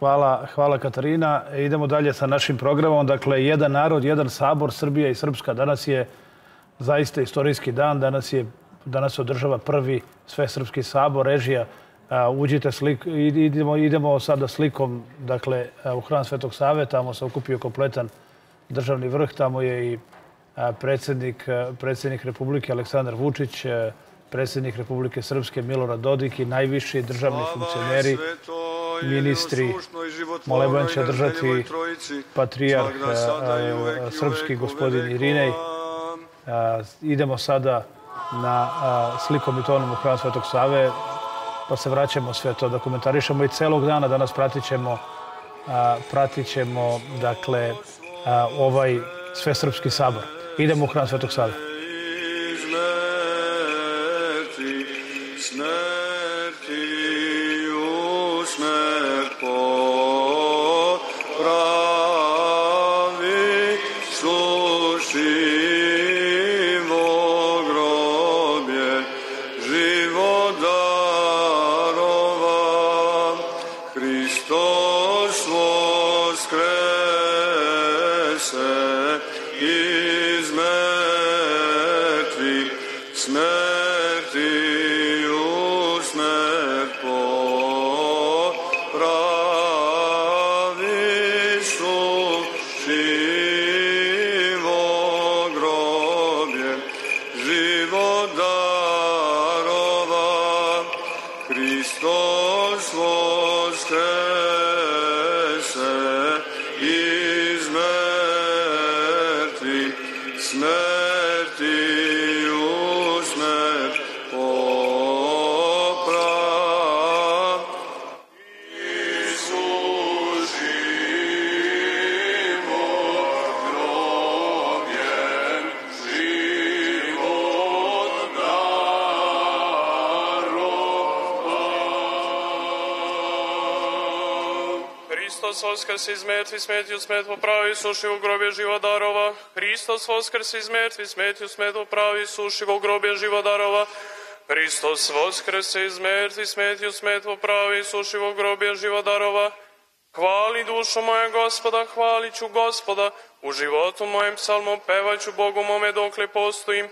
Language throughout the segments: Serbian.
Hvala, hvala Katarina. Idemo dalje sa našim programom. Dakle, jedan narod, jedan sabor, Srbija i Srpska. Danas je zaista istorijski dan. Danas je danas održava prvi svesrpski sabor, režija. uđite slik, idemo, idemo sada slikom dakle, u hram Svetog Save, tamo se okupio kompletan državni vrh, tamo je i predsjednik, predsjednik Republike Aleksandar Vučić, predsjednik Republike Srpske Milorad Dodik i najviši državni funkcioneri, ministri. Molebojan će držati patrijarh srpski gospodin Irinej. Idemo sada na slikom i tonom u hram Svetog Save, pa se vraćamo sve to da komentarišemo i celog dana danas pratit ćemo, pratit ćemo dakle, ovaj svesrpski sabor. Idemo u hram Svetog Save. Voskrs iz mrtvi, smetju smet popravi, suši u grobje živodarova. Hristos voskrs iz mrtvi, smetju smet popravi, suši u grobje živodarova. Hristos voskrs iz mrtvi, smetju smet popravi, suši u grobje živodarova. Hvali dušo moja gospoda, hvalit ću gospoda, u životu mojem psalmom pevaću Bogu mome dokle postojim.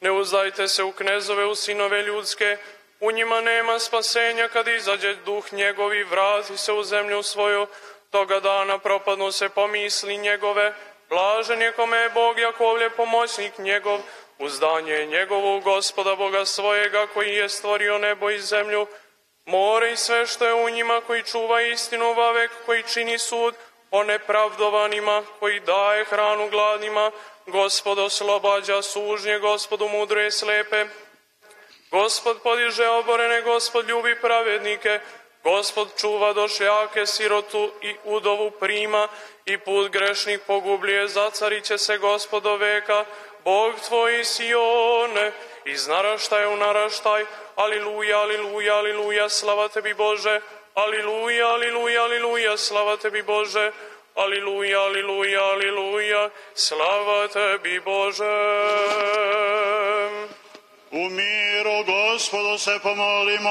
Ne uzdajte se u knezove, u sinove ljudske, U njima nema spasenja kad izađe duh njegovi, vrati se u zemlju svoju, toga dana propadnu se pomisli njegove, blažen je kome je Bog Jakovlje pomoćnik njegov, uzdanje njegovu gospoda Boga svojega koji je stvorio nebo i zemlju, more i sve što je u njima koji čuva istinu vavek, koji čini sud o nepravdovanima, koji daje hranu gladnima, gospod oslobađa sužnje, gospodu mudre slepe, Gospod podiže oborene, Gospod ljubi pravednike, Gospod čuva došljake, sirotu i udovu prima i put grešnih pogubljuje, zacarit će se Gospod do veka, Bog tvoj Sione, iz naraštaja u naraštaj, aliluja, aliluja, aliluja, slava tebi Bože, aliluja, aliluja, aliluja, slava tebi Bože, aliluja, aliluja, aliluja, slava tebi Bože. U miru gospodu se pomolimo.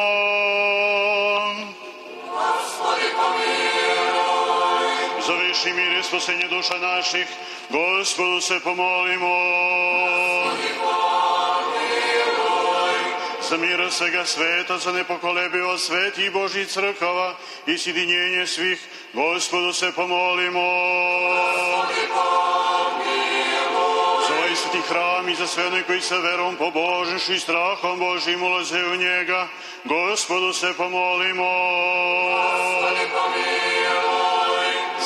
Gospodi pomiluj. Za viši mir i spasenje duša naših, gospodu se pomolimo. Gospodi pomiluj. Za mir svega sveta, za nepokolebivo sveti Božji crkava i sjedinjenje svih, gospodu se pomolimo. Gospodi pomiluj hram i za sve one koji sa verom pobožnišu i strahom Božim ulaze u njega, gospodu se pomolimo. Gospodi pomiluj.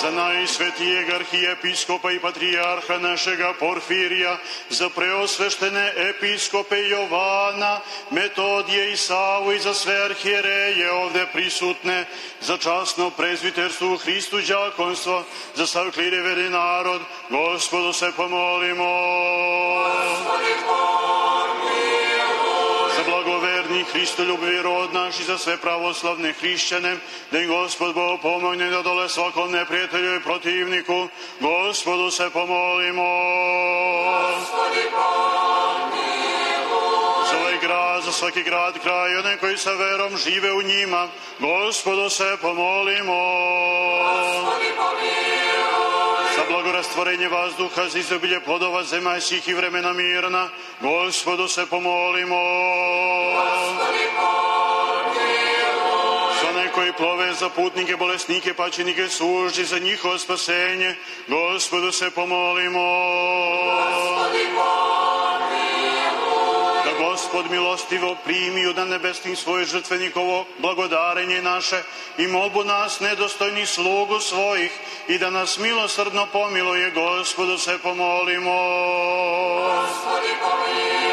Za najsvetijeg arhijepiskopa i patrijarha našega Porfirija, za preosveštene episkope Jovana, Metodije i Savu i za sve arhijereje ovde prisutne, za časno prezviterstvo u Hristu đakonstvo, za sav kliriveri narod, gospodu se pomolimo. Gospodi pomiluj. Hristoljubivi rod naš i za sve pravoslavne hrišćane, da im Gospod Bog pomogne da dole svakom neprijatelju i protivniku, Gospodu se pomolimo. Gospodi pomiluj. Za ovaj grad za svaki grad, kraj, one koji sa verom žive u njima. Gospodu se pomolimo. Gospodi blagorastvorenje vazduha, za izobilje plodova zemaljskih i vremena mirna. Gospodu se pomolimo. Gospodi Za one koji plove, za putnike, bolesnike, pačenike, sužđi, za njihovo spasenje. Gospodu se pomolimo. Gospodi Da Gospod milostivo primi od nebesnih svoje žrtvenikovo blagodarenje naše i molbu nas nedostojnih slugu svojih i da nas milosrdno pomiluje, Gospodu se pomolimo. Gospodi pomiluj,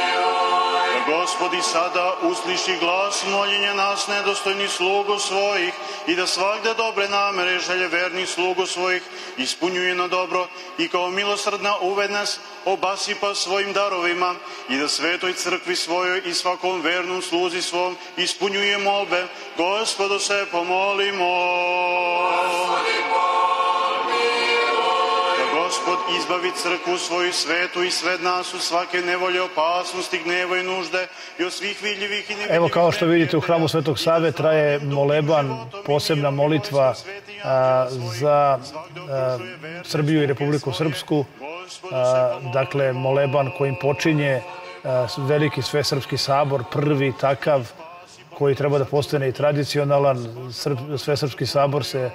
Da Gospod i sada usliši glas moljenja nas nedostojnih slugu svojih i da svakde dobre namere želje vernih slugu svojih ispunjuje na dobro i kao milosrdna uved nas obasipa svojim darovima i da svetoj crkvi svojoj i svakom vernom sluzi svom ispunjuje molbe. Gospodu se pomolimo. Gospodi izbavi crkvu svoju svetu i sve nas u svake nevolje, opasnosti, gneva i nužde i od svih vidljivih i nevidljivih. Evo kao što vidite u hramu Svetog Save traje moleban, posebna molitva a, za a, Srbiju i Republiku Srpsku. A, dakle, moleban kojim počinje a, veliki svesrpski sabor, prvi takav koji treba da postane i tradicionalan. Srp, svesrpski sabor se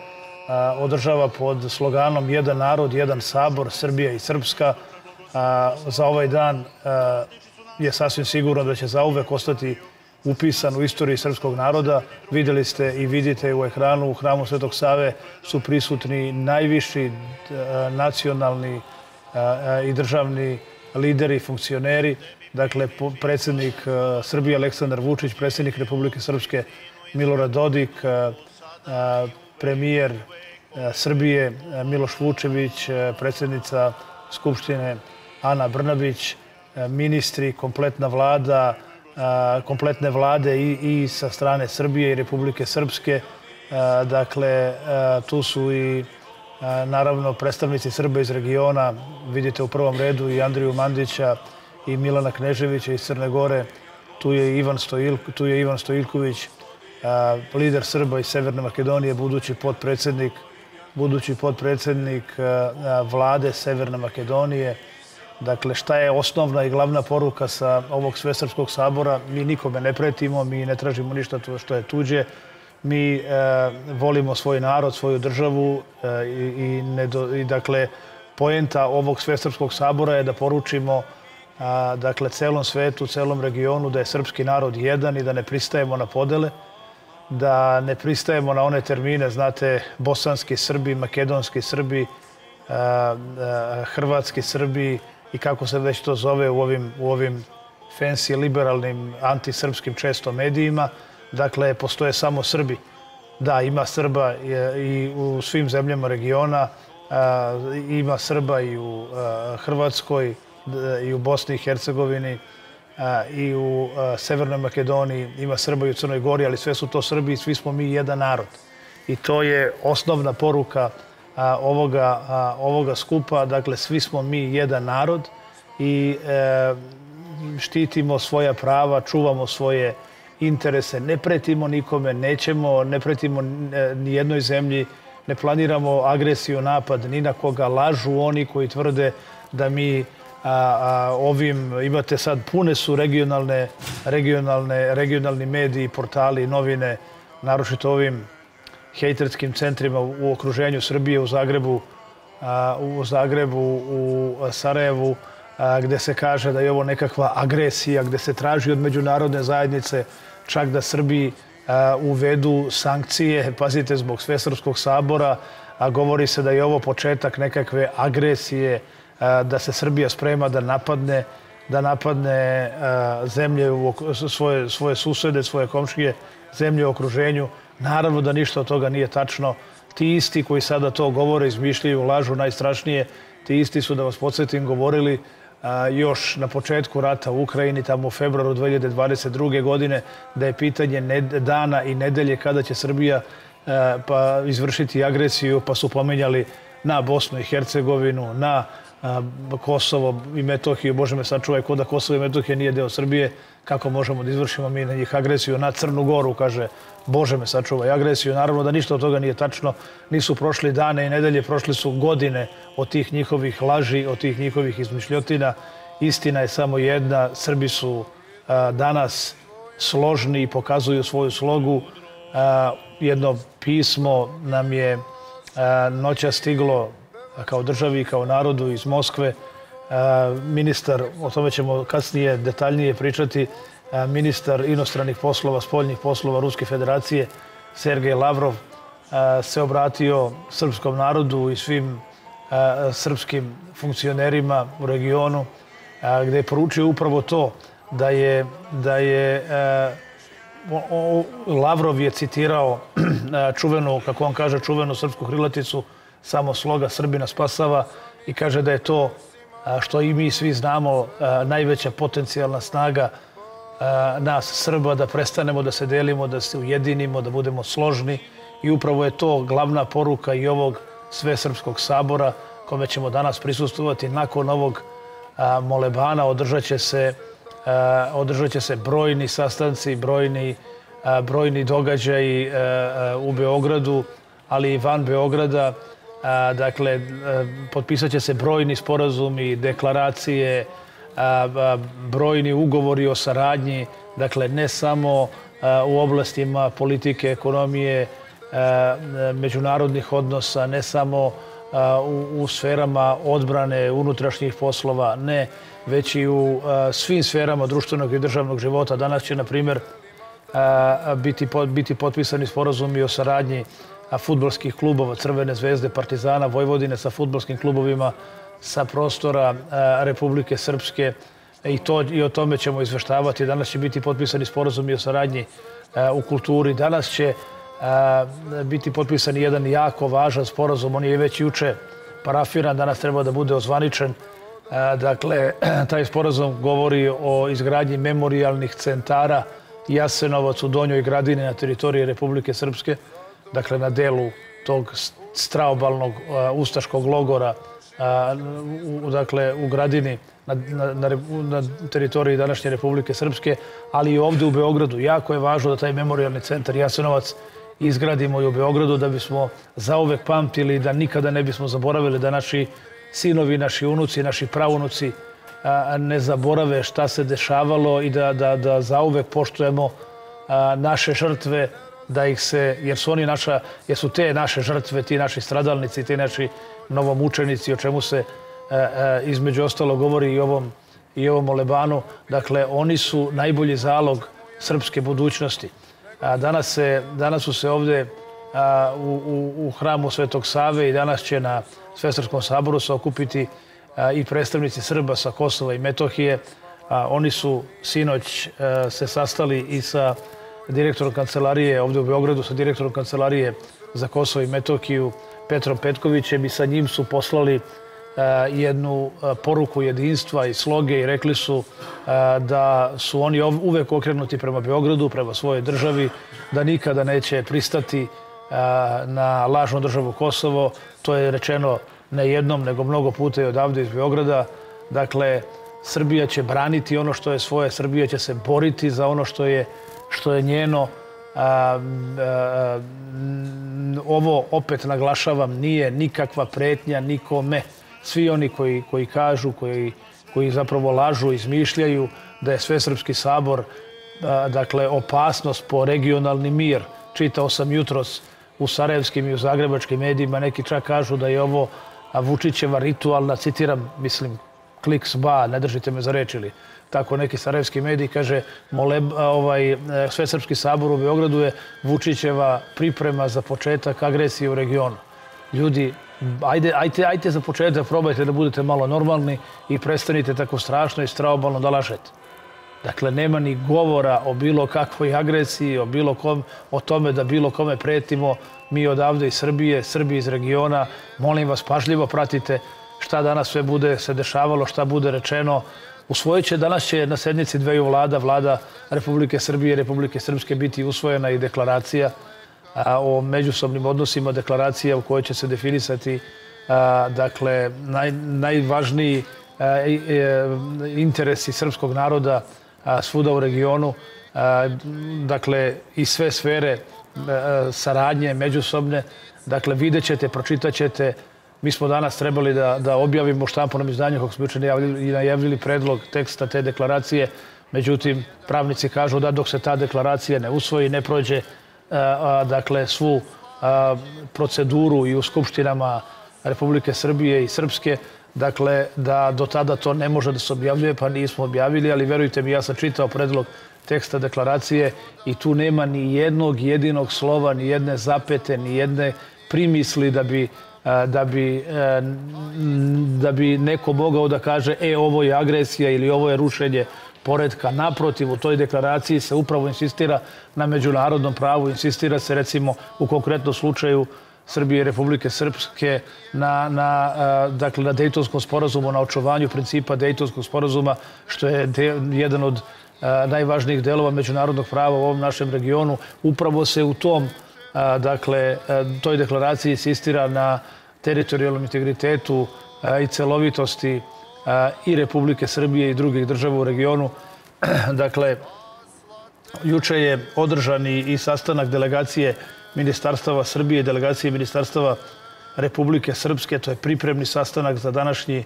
održava pod sloganom Jedan narod, jedan sabor, Srbija i Srpska. Za ovaj dan je sasvim sigurno da će zauvek ostati upisan u istoriji srpskog naroda. Videli ste i vidite u ekranu u hramu Svetog Save su prisutni najviši nacionalni i državni lideri, funkcioneri. Dakle, e, Srbije Aleksandar Vučić, predsjednik Republike Srpske Milorad Dodik, premijer e, Srbije e, Miloš Vučević, e, predsjednica Skupštine Ana Brnabić, ministri, kompletna vlada, kompletne vlade i, i sa strane Srbije i Republike Srpske. Dakle, tu su i naravno predstavnici Srba iz regiona. Vidite u prvom redu i Andriju Mandića i Milana Kneževića iz Crne Gore. Tu je Ivan, Stojil, tu je Ivan Stojilković, a, lider Srba iz Severne Makedonije, budući potpredsednik budući potpredsednik vlade Severne Makedonije. Dakle, šta je osnovna i glavna poruka sa ovog Svesrpskog sabora? Mi nikome ne pretimo, mi ne tražimo ništa to što je tuđe. Mi e, volimo svoj narod, svoju državu e, i, i, i dakle, poenta ovog Svesrpskog sabora je da poručimo dakle, celom svetu, celom regionu da je srpski narod jedan i da ne pristajemo na podele da ne pristajemo na one termine, znate, bosanski Srbi, makedonski Srbi, a, a, hrvatski Srbi i kako se već to zove u ovim, u ovim fancy, liberalnim, antisrpskim često medijima. Dakle, postoje samo Srbi. Da, ima Srba i u svim zemljama regiona, a, ima Srba i u Hrvatskoj i u Bosni i Hercegovini, i u Severnoj Makedoniji, ima Srba i u Crnoj Gori, ali sve su to Srbi i svi smo mi jedan narod. I to je osnovna poruka a, ovoga, ovoga skupa. Dakle, svi smo mi jedan narod i e, štitimo svoja prava, čuvamo svoje interese, ne pretimo nikome, nećemo, ne pretimo e, ni jednoj zemlji, ne planiramo agresiju, napad ni na koga, lažu oni koji tvrde da mi a, ovim, imate sad, pune su regionalne, regionalne, regionalni mediji, portali, novine, naročito ovim hejterskim centrima u okruženju Srbije, u Zagrebu, u Zagrebu, u Sarajevu, a, gde se kaže da je ovo nekakva agresija, gde se traži od međunarodne zajednice čak da Srbiji uvedu sankcije, pazite, zbog Svesrpskog sabora, a govori se da je ovo početak nekakve agresije, da se Srbija sprema da napadne da napadne zemlje, u, svoje, svoje susede, svoje komšije, zemlje u okruženju. Naravno da ništa od toga nije tačno. Ti isti koji sada to govore, izmišljaju, lažu najstrašnije, ti isti su, da vas podsjetim, govorili još na početku rata u Ukrajini, tamo u februaru 2022. godine, da je pitanje ned- dana i nedelje kada će Srbija pa izvršiti agresiju, pa su pomenjali na Bosnu i Hercegovinu, na Kosovo i Metohiju, Bože me sačuvaj, ko da Kosovo i Metohija nije deo Srbije, kako možemo da izvršimo mi na njih agresiju na Crnu Goru, kaže Bože me sačuvaj agresiju. Naravno da ništa od toga nije tačno. Nisu prošli dane i nedelje, prošli su godine od tih njihovih laži, od tih njihovih izmišljotina. Istina je samo jedna, Srbi su danas složni i pokazuju svoju slogu. Jedno pismo nam je a, noća stiglo kao državi, kao narodu iz Moskve. Ministar, o tome ćemo kasnije detaljnije pričati, ministar inostranih poslova, spoljnih poslova Ruske federacije, Sergej Lavrov, se obratio srpskom narodu i svim srpskim funkcionerima u regionu, gde je poručio upravo to da je, da je Lavrov je citirao čuvenu, kako on kaže, čuvenu srpsku hrilaticu samo sloga Srbina spasava i kaže da je to što i mi svi znamo najveća potencijalna snaga nas Srba da prestanemo da se delimo, da se ujedinimo, da budemo složni i upravo je to glavna poruka i ovog Svesrpskog sabora kome ćemo danas prisustovati nakon ovog molebana održat će se održat će se brojni sastanci, brojni, brojni događaji u Beogradu, ali i van Beograda. Dakle, potpisat će se brojni sporazumi, deklaracije, brojni ugovori o saradnji, dakle ne samo u oblastima politike, ekonomije, međunarodnih odnosa, ne samo u, u sferama odbrane, unutrašnjih poslova, ne, već i u svim sferama društvenog i državnog života. Danas će, na primjer, biti, biti potpisani sporazumi o saradnji futbolskih klubova Crvene zvezde, Partizana, Vojvodine sa futbolskim klubovima sa prostora Republike Srpske i, to, i o tome ćemo izveštavati. Danas će biti potpisani sporazumi o saradnji u kulturi. Danas će biti potpisan jedan jako važan sporazum. On je već juče parafiran, danas treba da bude ozvaničen. Dakle, taj sporazum govori o izgradnji memorialnih centara Jasenovac u Donjoj Gradini na teritoriji Republike Srpske, dakle na delu tog straobalnog ustaškog logora u, dakle, u Gradini na, na, na, na teritoriji današnje Republike Srpske, ali i ovde u Beogradu. Jako je važno da taj memorialni centar Jasenovac izgradimo i u Beogradu da bismo zauvek pamtili da nikada ne bismo zaboravili da naši sinovi, naši unuci, naši pravunuci ne zaborave šta se dešavalo i da, da, da zauvek poštujemo naše žrtve, da ih se, jer su oni naša, jer su te naše žrtve, ti naši stradalnici, ti naši novomučenici, o čemu se između ostalo govori i ovom, i ovom Olebanu, dakle, oni su najbolji zalog srpske budućnosti. Danas, se, danas su se ovde u, u, u hramu Svetog Save i danas će na Svestarskom saboru se okupiti i predstavnici Srba sa Kosova i Metohije. Oni su sinoć se sastali i sa direktorom kancelarije ovde u Beogradu, sa direktorom kancelarije za Kosovo i Metohiju Petrom Petkovićem i sa njim su poslali jednu poruku jedinstva i sloge i rekli su da su oni uvek okrenuti prema Beogradu, prema svojoj državi, da nikada neće pristati na lažnu državu Kosovo. To je rečeno ne jednom, nego mnogo puta i odavde iz Beograda. Dakle, Srbija će braniti ono što je svoje, Srbija će se boriti za ono što je, što je njeno. A, a, ovo, opet naglašavam, nije nikakva pretnja nikome svi oni koji, koji kažu, koji, koji zapravo lažu, izmišljaju da je Svesrpski sabor dakle, opasnost po regionalni mir. Čitao sam jutros u sarajevskim i u zagrebačkim medijima, neki čak kažu da je ovo Vučićeva ritualna, citiram, mislim, kliks ba, ne držite me za reč ili tako neki sarajevski mediji kaže Moleb, ovaj, Svesrpski sabor u Beogradu je Vučićeva priprema za početak agresije u regionu. Ljudi, ajde, ajde, ajde za početak probajte da budete malo normalni i prestanite tako strašno i straobalno da lažete. Dakle, nema ni govora o bilo kakvoj agresiji, o, bilo kom, o tome da bilo kome pretimo. Mi odavde iz Srbije, Srbije iz regiona, molim vas, pažljivo pratite šta danas sve bude se dešavalo, šta bude rečeno. Usvojit će, danas će na sednici dveju vlada, vlada Republike Srbije i Republike Srpske biti usvojena i deklaracija o međusobnim odnosima deklaracija u kojoj će se definisati dakle, naj, najvažniji e, interesi srpskog naroda svuda u regionu, dakle, i sve sfere saradnje, međusobne. Dakle, vidjet ćete, pročitat ćete. Mi smo danas trebali da, da objavimo u štamponom izdanju, kako smo juče najavili, i najavili predlog teksta te deklaracije. Međutim, pravnici kažu da dok se ta deklaracija ne usvoji, ne prođe a, a, dakle, svu a, proceduru i u skupštinama Republike Srbije i Srpske, dakle, da do tada to ne može da se objavljuje, pa nismo objavili, ali verujte mi, ja sam čitao predlog teksta deklaracije i tu nema ni jednog jedinog slova, ni jedne zapete, ni jedne primisli da bi da bi, e, da bi neko mogao da kaže e, ovo je agresija ili ovo je rušenje poredka. Naprotiv, u toj deklaraciji se upravo insistira na međunarodnom pravu, insistira se recimo u konkretnom slučaju Srbije i Republike Srpske na, na, a, dakle, na Dejtonskom sporazumu, na očuvanju principa Dejtonskog sporazuma, što je de, jedan od najvažnijih delova međunarodnog prava u ovom našem regionu. Upravo se u tom, dakle, a, toj deklaraciji insistira na teritorijalnom integritetu a, i celovitosti a, i Republike Srbije i drugih država u regionu. dakle, Juče je održan i, sastanak delegacije Ministarstava Srbije i delegacije Ministarstava Republike Srpske. To je pripremni sastanak za današnji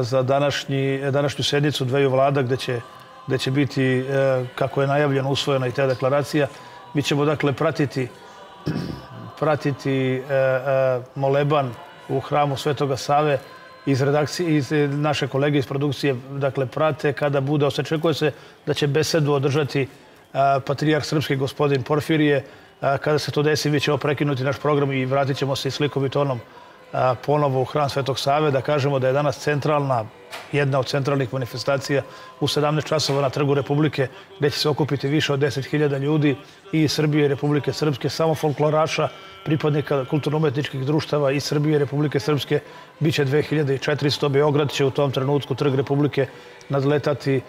za današnji, današnju sednicu dveju vlada gde će, gde će biti, e, kako je najavljeno, usvojena i ta deklaracija. Mi ćemo dakle pratiti pratiti e, e, moleban u hramu Svetoga Save iz redakcije, iz e, naše kolege iz produkcije, dakle, prate kada bude, očekuje se da će besedu održati a, patrijarh srpski gospodin Porfirije. A, kada se to desi, mi ćemo prekinuti naš program i vratit ćemo se i tonom ponovo u hram Svetog Save, da kažemo da je danas centralna, jedna od centralnih manifestacija u 17 časova na Trgu Republike, gde će se okupiti više od 10.000 ljudi i iz Srbije i Republike Srpske, samo folkloraša, pripadnika kulturno-umetničkih društava iz Srbije i Republike Srpske, bit će 2400. Beograd će u tom trenutku Trg Republike nadletati, e,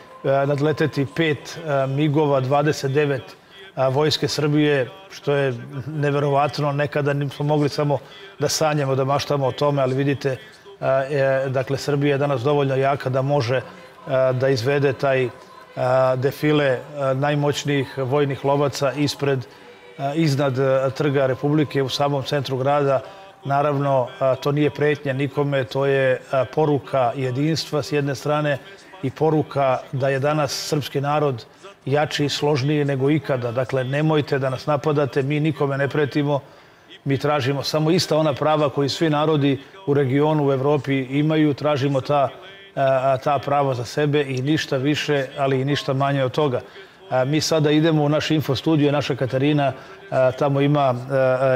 nadleteti pet e, migova, 29 a, vojske Srbije, što je neverovatno. Nekada nismo mogli samo da sanjamo, da maštamo o tome, ali vidite, je, dakle, Srbija je danas dovoljno jaka da može da izvede taj defile najmoćnijih vojnih lovaca ispred, iznad Trga Republike u samom centru grada. Naravno, to nije pretnja nikome, to je poruka jedinstva s jedne strane i poruka da je danas srpski narod jači i složniji nego ikada. Dakle, nemojte da nas napadate, mi nikome ne pretimo, mi tražimo samo ista ona prava koji svi narodi u regionu, u Evropi imaju, tražimo ta, ta prava za sebe i ništa više, ali i ništa manje od toga. Mi sada idemo u naš info studio, naša Katarina tamo ima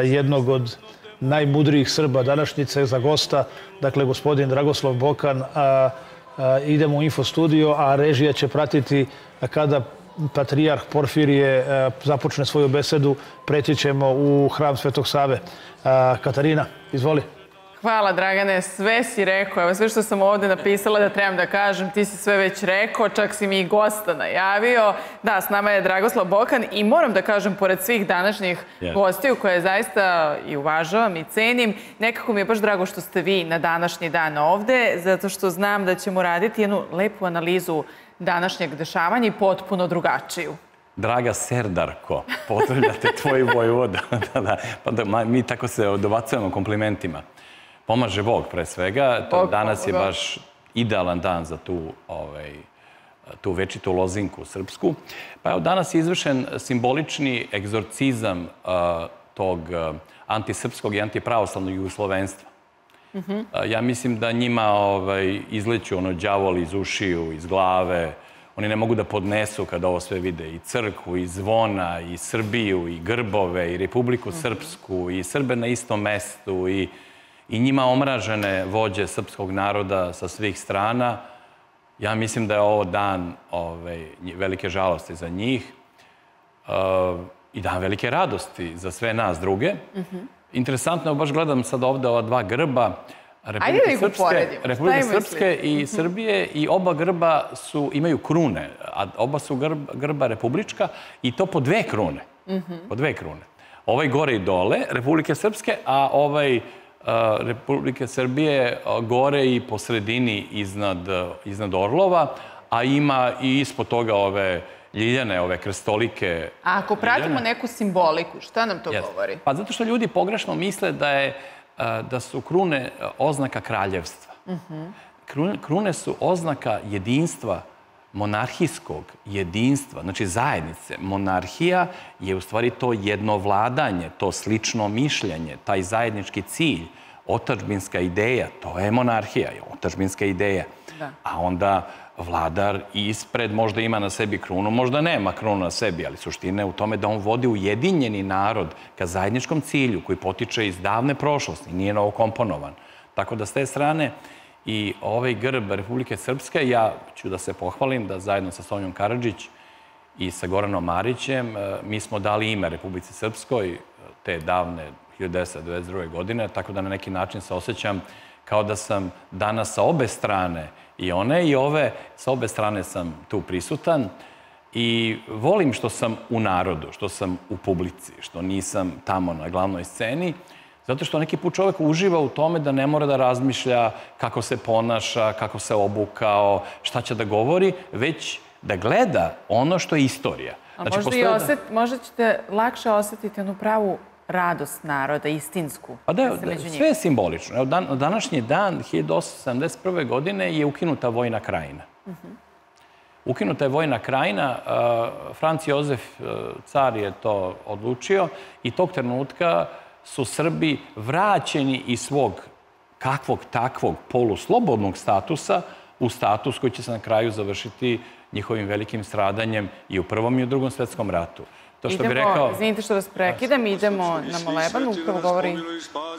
jednog od najmudrijih Srba današnjice za gosta, dakle gospodin Dragoslav Bokan, idemo u info studio, a režija će pratiti kada patrijarh Porfirije e, započne svoju besedu, preći ćemo u hram Svetog Save. A, Katarina, izvoli. Hvala Dragane, sve si rekao, evo sve što sam ovde napisala da trebam da kažem, ti si sve već rekao, čak si mi i gosta najavio. Da, s nama je Dragoslav Bokan i moram da kažem, pored svih današnjih gostiju koje zaista i uvažavam i cenim, nekako mi je baš drago što ste vi na današnji dan ovde, zato što znam da ćemo raditi jednu lepu analizu današnjeg dešavanja i potpuno drugačiju. Draga Serdarko, pozdravljate tvoj vojvoda. da, da. Pa da, mi tako se dobacujemo komplimentima. Pomaže Bog pre svega. To Bog danas je pomoga. baš idealan dan za tu, ovaj, tu večitu lozinku srpsku. Pa evo, danas je izvršen simbolični egzorcizam uh, tog uh, antisrpskog i antipravoslavnog jugoslovenstva. A, Ja mislim da njima ovaj, izleću ono đavol iz ušiju, iz glave. Oni ne mogu da podnesu kada ovo sve vide. I crkvu, i zvona, i Srbiju, i grbove, i Republiku Srpsku, i Srbe na istom mestu, i, i njima omražene vođe srpskog naroda sa svih strana. Ja mislim da je ovo dan ovaj, velike žalosti za njih uh, i dan velike radosti za sve nas druge. Interesantno, baš gledam sad ovde ova dva grba. Republike da ih Srpske, Republike i Srbije i oba grba su, imaju krune, a oba su grb, grba republička i to po dve krune. Po dve krune. Ovaj gore i dole, Republike Srpske, a ovaj Republike Srbije gore i po sredini iznad, iznad Orlova, a ima i ispod toga ove ljiljane, ove krstolike. A ako pratimo ljiljane. neku simboliku, šta nam to govori? Pa zato što ljudi pogrešno misle da, je, da su krune oznaka kraljevstva. Krune, krune su oznaka jedinstva monarhijskog jedinstva, znači zajednice. Monarhija je u stvari to jednovladanje, to slično mišljenje, taj zajednički cilj, otačbinska ideja, to je monarhija, otačbinska ideja. Da. A onda vladar ispred možda ima na sebi krunu, možda nema krunu na sebi, ali suština je u tome da on vodi ujedinjeni narod ka zajedničkom cilju koji potiče iz davne prošlosti, nije novokomponovan. Tako da s te strane i ovaj grb Republike Srpske, ja ću da se pohvalim da zajedno sa Sonjom Karadžić i sa Goranom Marićem e, mi smo dali ime Republici Srpskoj e, te davne 1992. godine, tako da na neki način se osjećam kao da sam danas sa obe strane i one i ove, sa obe strane sam tu prisutan i volim što sam u narodu, što sam u publici, što nisam tamo na glavnoj sceni, zato što neki put čovek uživa u tome da ne mora da razmišlja kako se ponaša, kako se obukao, šta će da govori, već da gleda ono što je istorija. A možda, i postoje da- oset, možda ćete lakše osetiti onu pravu radost naroda, istinsku. Pa da, da, njima. sve je simbolično. Evo, dan, današnji dan, 1871. godine, je ukinuta vojna krajina. Ukinuta je vojna krajina, uh, Franc Jozef, uh, car je to odlučio i tog trenutka su Srbi vraćeni iz svog kakvog takvog poluslobodnog statusa u status koji će se na kraju završiti njihovim velikim stradanjem i u Prvom i u Drugom svetskom ratu. To što bi Idemo, rekao... izvinite što vas prekidam, idemo na moleban, upravo govori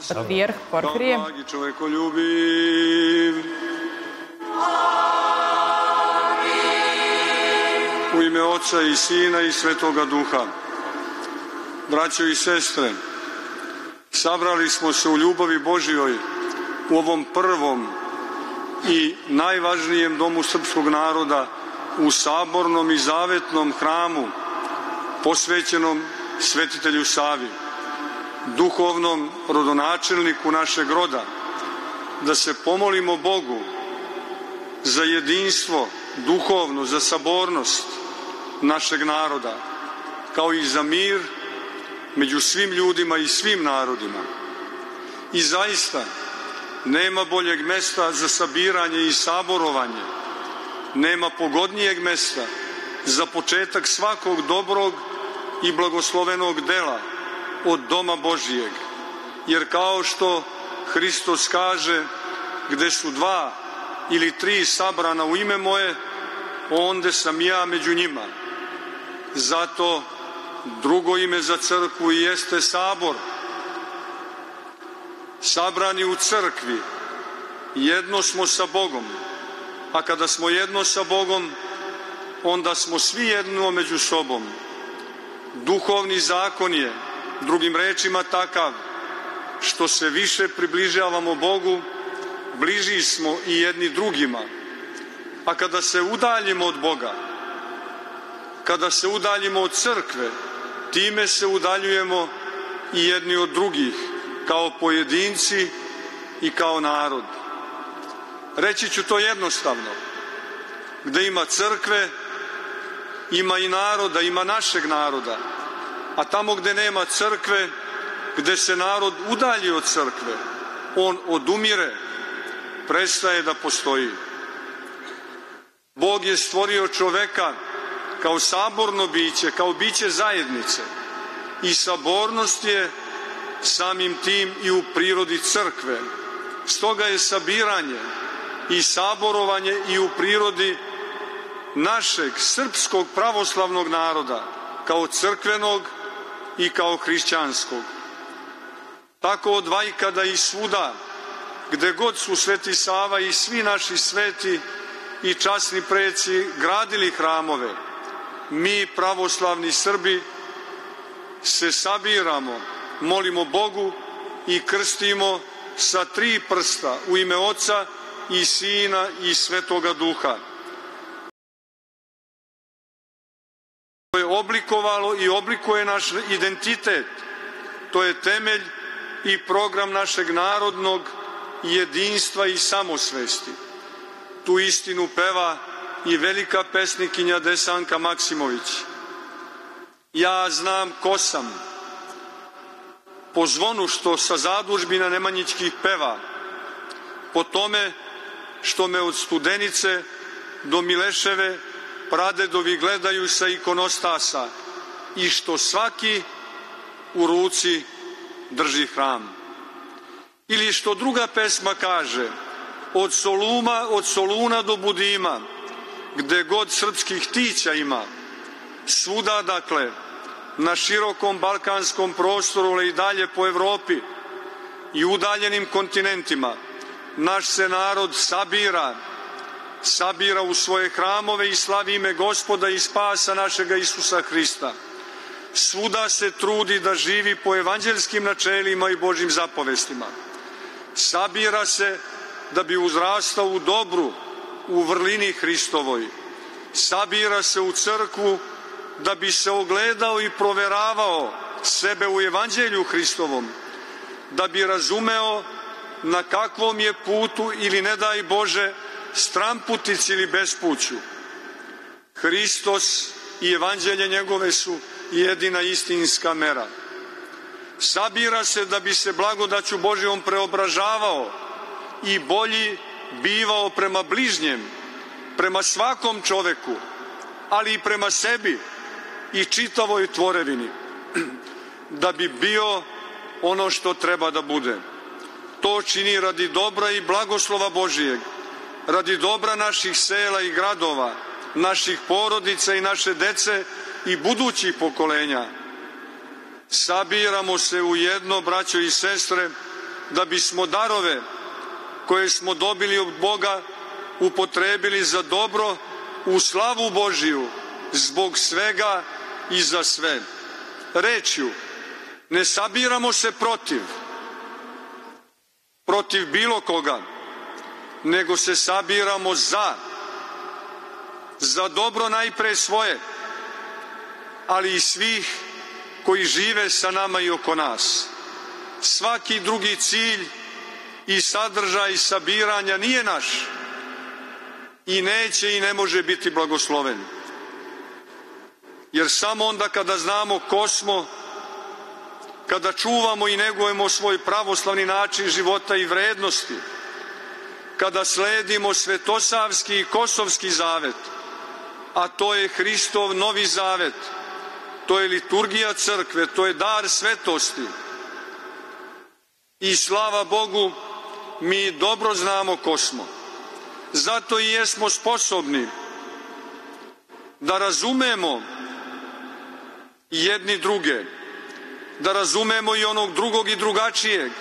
patrijarh Porfirije. Blagi čovekoljubiv. U ime Oca i Sina i Svetoga Duha. Braćo i sestre, sabrali smo se u ljubavi Božjoj u ovom prvom i najvažnijem domu srpskog naroda u sabornom i zavetnom hramu posvećenom svetitelju Savi duhovnom rodonačelniku našeg roda, da se pomolimo Bogu za jedinstvo, duhovno, za sabornost našeg naroda, kao i za mir među svim ljudima i svim narodima. I zaista, nema boljeg mesta za sabiranje i saborovanje, nema pogodnijeg mesta za početak svakog dobrog i blagoslovenog dela od doma Božijeg. Jer kao što Hristos kaže, gde su dva ili tri sabrana u ime moje, onde sam ja među njima. Zato drugo ime za crkvu jeste sabor. Sabrani u crkvi, jedno smo sa Bogom, a kada smo jedno sa Bogom, onda smo svi jedno među sobom. Duhovni zakon je, drugim rečima, takav što se više približavamo Bogu, bliži smo i jedni drugima. A kada se udaljimo od Boga, kada se udaljimo od crkve, time se udaljujemo i jedni od drugih, kao pojedinci i kao narod. Reći ću to jednostavno. Gde ima crkve, ima i naroda, ima našeg naroda. A tamo gde nema crkve, gde se narod udalji od crkve, on odumire, prestaje da postoji. Bog je stvorio čoveka kao saborno biće, kao biće zajednice. I sabornost je samim tim i u prirodi crkve. Stoga je sabiranje i saborovanje i u prirodi našeg srpskog pravoslavnog naroda kao crkvenog i kao hrišćanskog. Tako od vajkada i svuda, gde god su Sveti Sava i svi naši sveti i časni preci gradili hramove, mi pravoslavni Srbi se sabiramo, molimo Bogu i krstimo sa tri prsta u ime Oca i Sina i Svetoga Duha. To je oblikovalo i oblikuje naš identitet. To je temelj i program našeg narodnog jedinstva i samosvesti. Tu istinu peva i velika pesnikinja Desanka Maksimović. Ja znam ko sam, po zvonu što sa zadužbina Nemanjićkih peva, po tome što me od Studenice do Mileševe pradedovi gledaju sa ikonostasa i što svaki u ruci drži hram. Ili što druga pesma kaže, od Soluma, od Soluna do Budima, gde god srpskih tića ima, svuda dakle, na širokom balkanskom prostoru, ali i dalje po Evropi i udaljenim kontinentima, naš se narod sabira, sabira u svoje hramove i slavi ime gospoda i spasa našega Isusa Hrista. Svuda se trudi da živi po evanđelskim načelima i Božim zapovestima. Sabira se da bi uzrastao u dobru, u vrlini Hristovoj. Sabira se u crkvu da bi se ogledao i proveravao sebe u evanđelju Hristovom, da bi razumeo na kakvom je putu ili ne daj Bože stramputici ili bespuću. Hristos i evanđelje njegove su jedina istinska mera. Sabira se da bi se blagodaću Božijom preobražavao i bolji bivao prema bližnjem, prema svakom čoveku, ali i prema sebi i čitavoj tvorevini, da bi bio ono što treba da bude. To čini radi dobra i blagoslova Božijeg, radi dobra naših sela i gradova, naših porodica i naše dece i budućih pokolenja. Sabiramo se u jedno, braćo i sestre, da bismo darove koje smo dobili od Boga upotrebili za dobro u slavu Božiju, zbog svega i za sve. Rečju, ne sabiramo se protiv, protiv bilo koga, nego se sabiramo za, za dobro najpre svoje, ali i svih koji žive sa nama i oko nas. Svaki drugi cilj i sadržaj sabiranja nije naš i neće i ne može biti blagosloven. Jer samo onda kada znamo ko smo, kada čuvamo i negujemo svoj pravoslavni način života i vrednosti, kada sledimo svetosavski i kosovski zavet, a to je Hristov novi zavet, to je liturgija crkve, to je dar svetosti. I slava Bogu, mi dobro znamo ko smo. Zato i jesmo sposobni da razumemo jedni druge, da razumemo i onog drugog i drugačijeg,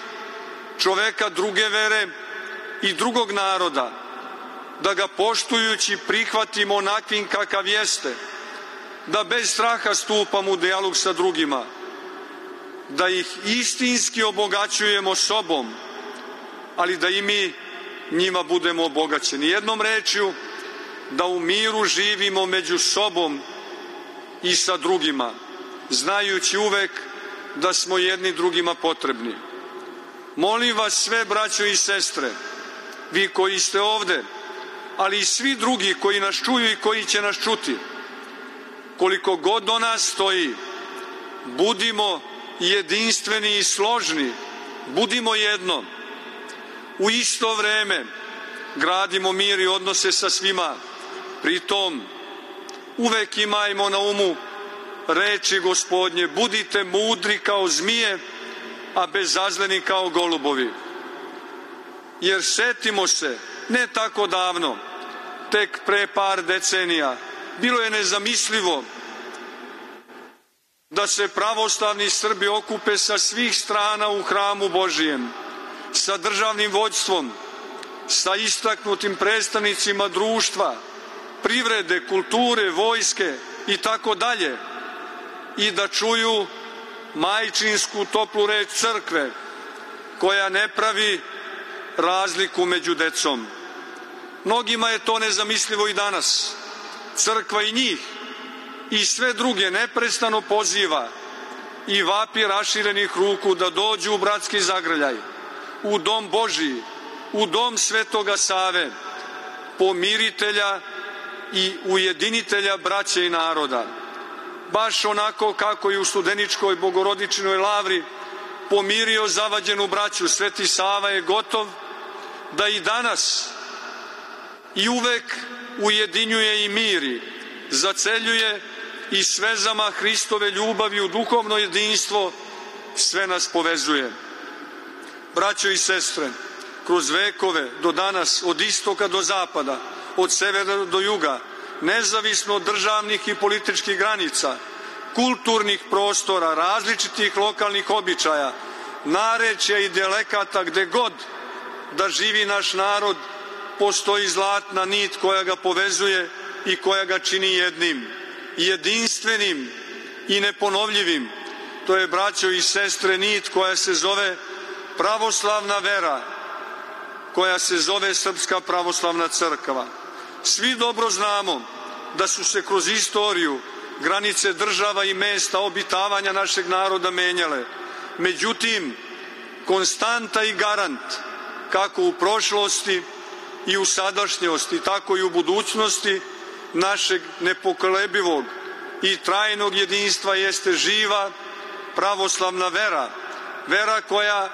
čoveka druge vere i drugog naroda, da ga poštujući prihvatimo onakvim kakav jeste, da bez straha stupamo u dijalog sa drugima, da ih istinski obogaćujemo sobom, ali da i mi njima budemo obogaćeni. Jednom rečju, da u miru živimo među sobom i sa drugima, znajući uvek da smo jedni drugima potrebni. Molim vas sve, braćo i sestre, vi koji ste ovde, ali i svi drugi koji nas čuju i koji će nas čuti, koliko god do nas stoji, budimo jedinstveni i složni, budimo jedno. U isto vreme gradimo mir i odnose sa svima, pritom uvek imajmo na umu reči gospodnje, budite mudri kao zmije, a bezazleni kao golubovi. Jer setimo se, ne tako davno, tek pre par decenija, bilo je nezamislivo da se pravoslavni Srbi okupe sa svih strana u hramu Božijem, sa državnim vođstvom, sa istaknutim predstavnicima društva, privrede, kulture, vojske i tako dalje i da čuju majčinsku toplu reč crkve koja ne pravi razliku među decom. Mnogima je to nezamislivo i danas crkva i njih i sve druge neprestano poziva i vapi raširenih ruku da dođu u bratski zagrljaj, u dom Božiji, u dom Svetoga Save, pomiritelja i ujedinitelja braće i naroda. Baš onako kako i u studeničkoj bogorodičnoj lavri pomirio zavađenu braću, Sveti Sava je gotov da i danas i uvek ujedinjuje i miri, zaceljuje i svezama Hristove ljubavi u duhovno jedinstvo sve nas povezuje. Braćo i sestre, kroz vekove do danas, od istoka do zapada, od severa do juga, nezavisno od državnih i političkih granica, kulturnih prostora, različitih lokalnih običaja, narećja i dijalekata gde god da živi naš narod, postoji zlatna nit koja ga povezuje i koja ga čini jednim, jedinstvenim i neponovljivim. To je, braćo i sestre, nit koja se zove pravoslavna vera, koja se zove Srpska pravoslavna crkva. Svi dobro znamo da su se kroz istoriju granice država i mesta obitavanja našeg naroda menjale. Međutim, konstanta i garant, kako u prošlosti i u sadašnjosti, tako i u budućnosti, našeg nepokolebivog i trajnog jedinstva jeste živa pravoslavna vera, vera koja,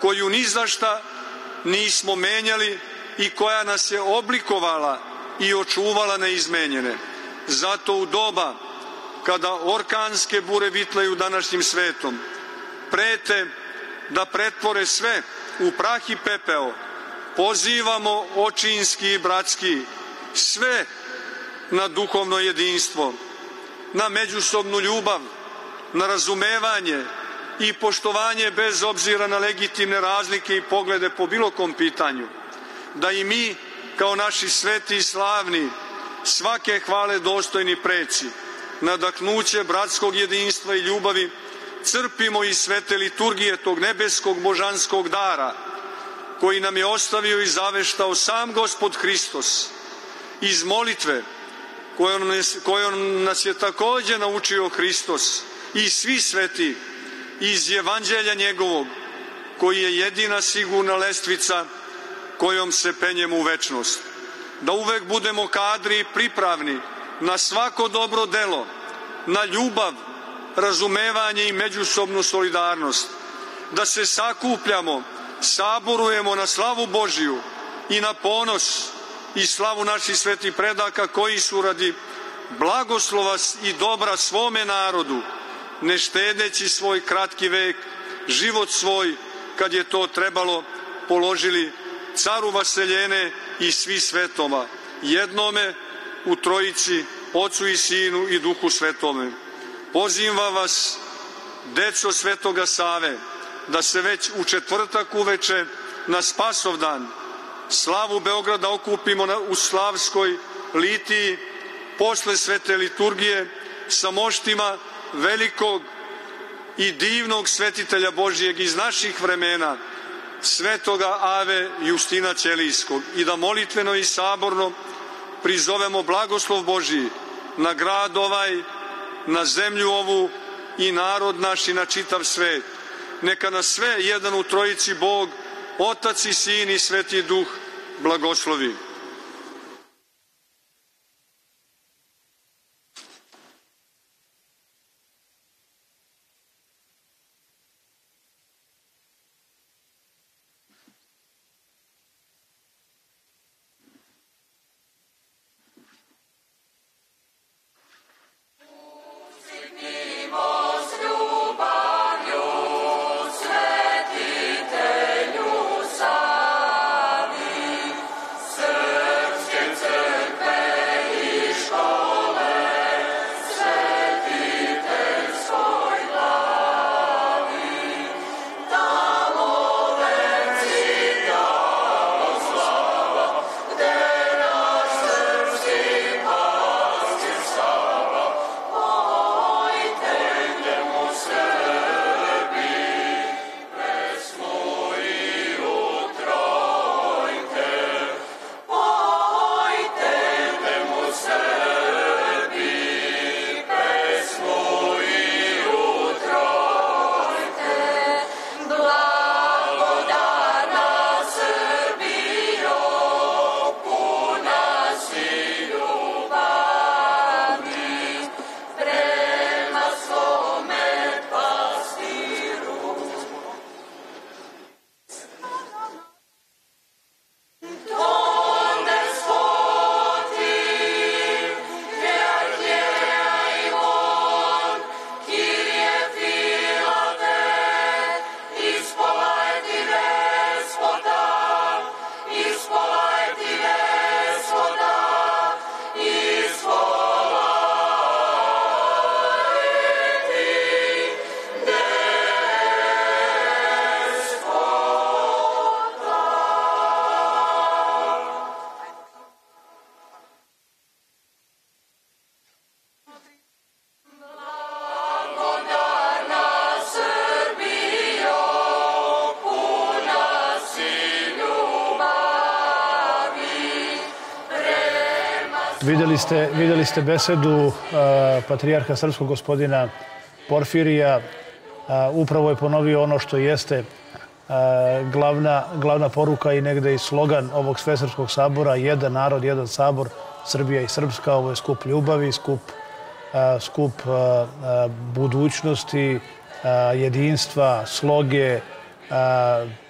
koju ni za šta nismo menjali i koja nas je oblikovala i očuvala neizmenjene. Zato u doba kada orkanske bure vitlaju današnjim svetom, prete da pretvore sve u prah i pepeo, pozivamo očinski i bratski sve na duhovno jedinstvo, na međusobnu ljubav, na razumevanje i poštovanje bez obzira na legitimne razlike i poglede po bilo kom pitanju. Da i mi, kao naši sveti i slavni, svake hvale dostojni preci, nadaknuće bratskog jedinstva i ljubavi, crpimo iz svete liturgije tog nebeskog božanskog dara, koji nam je ostavio i zaveštao sam Gospod Hristos, iz molitve kojom nas, kojom nas je takođe naučio Hristos i svi sveti, iz evanđelja njegovog, koji je jedina sigurna lestvica kojom se penjemo u večnost. Da uvek budemo kadri i pripravni na svako dobro delo, na ljubav, razumevanje i međusobnu solidarnost, da se sakupljamo, saborujemo na slavu Božiju i na ponos i slavu naših svetih predaka koji su radi blagoslova i dobra svome narodu, ne štedeći svoj kratki vek, život svoj, kad je to trebalo, položili caru Vaseljene i svi svetoma, jednome u trojici, Ocu i Sinu i Duhu Svetome. Pozivam vas, deco Svetoga Save, da se već u četvrtak uveče na Spasovdan slavu Beograda okupimo u Slavskoj litiji posle svete liturgije sa moštima velikog i divnog svetitelja Božijeg iz naših vremena, svetoga Ave Justina Ćelijskog. I da molitveno i saborno prizovemo blagoslov Božiji na grad ovaj, na zemlju ovu i narod naš i na čitav svet. Neka nas sve jedan u trojici Bog, Otac i Sin i Sveti Duh blagoslovi. Videli ste, videli ste besedu a, patrijarha srpskog gospodina Porfirija. A, upravo je ponovio ono što jeste a, glavna, glavna poruka i negde i slogan ovog Svesrpskog sabora. Jedan narod, jedan sabor, Srbija i Srpska. Ovo je skup ljubavi, skup, skup budućnosti, jedinstva, sloge,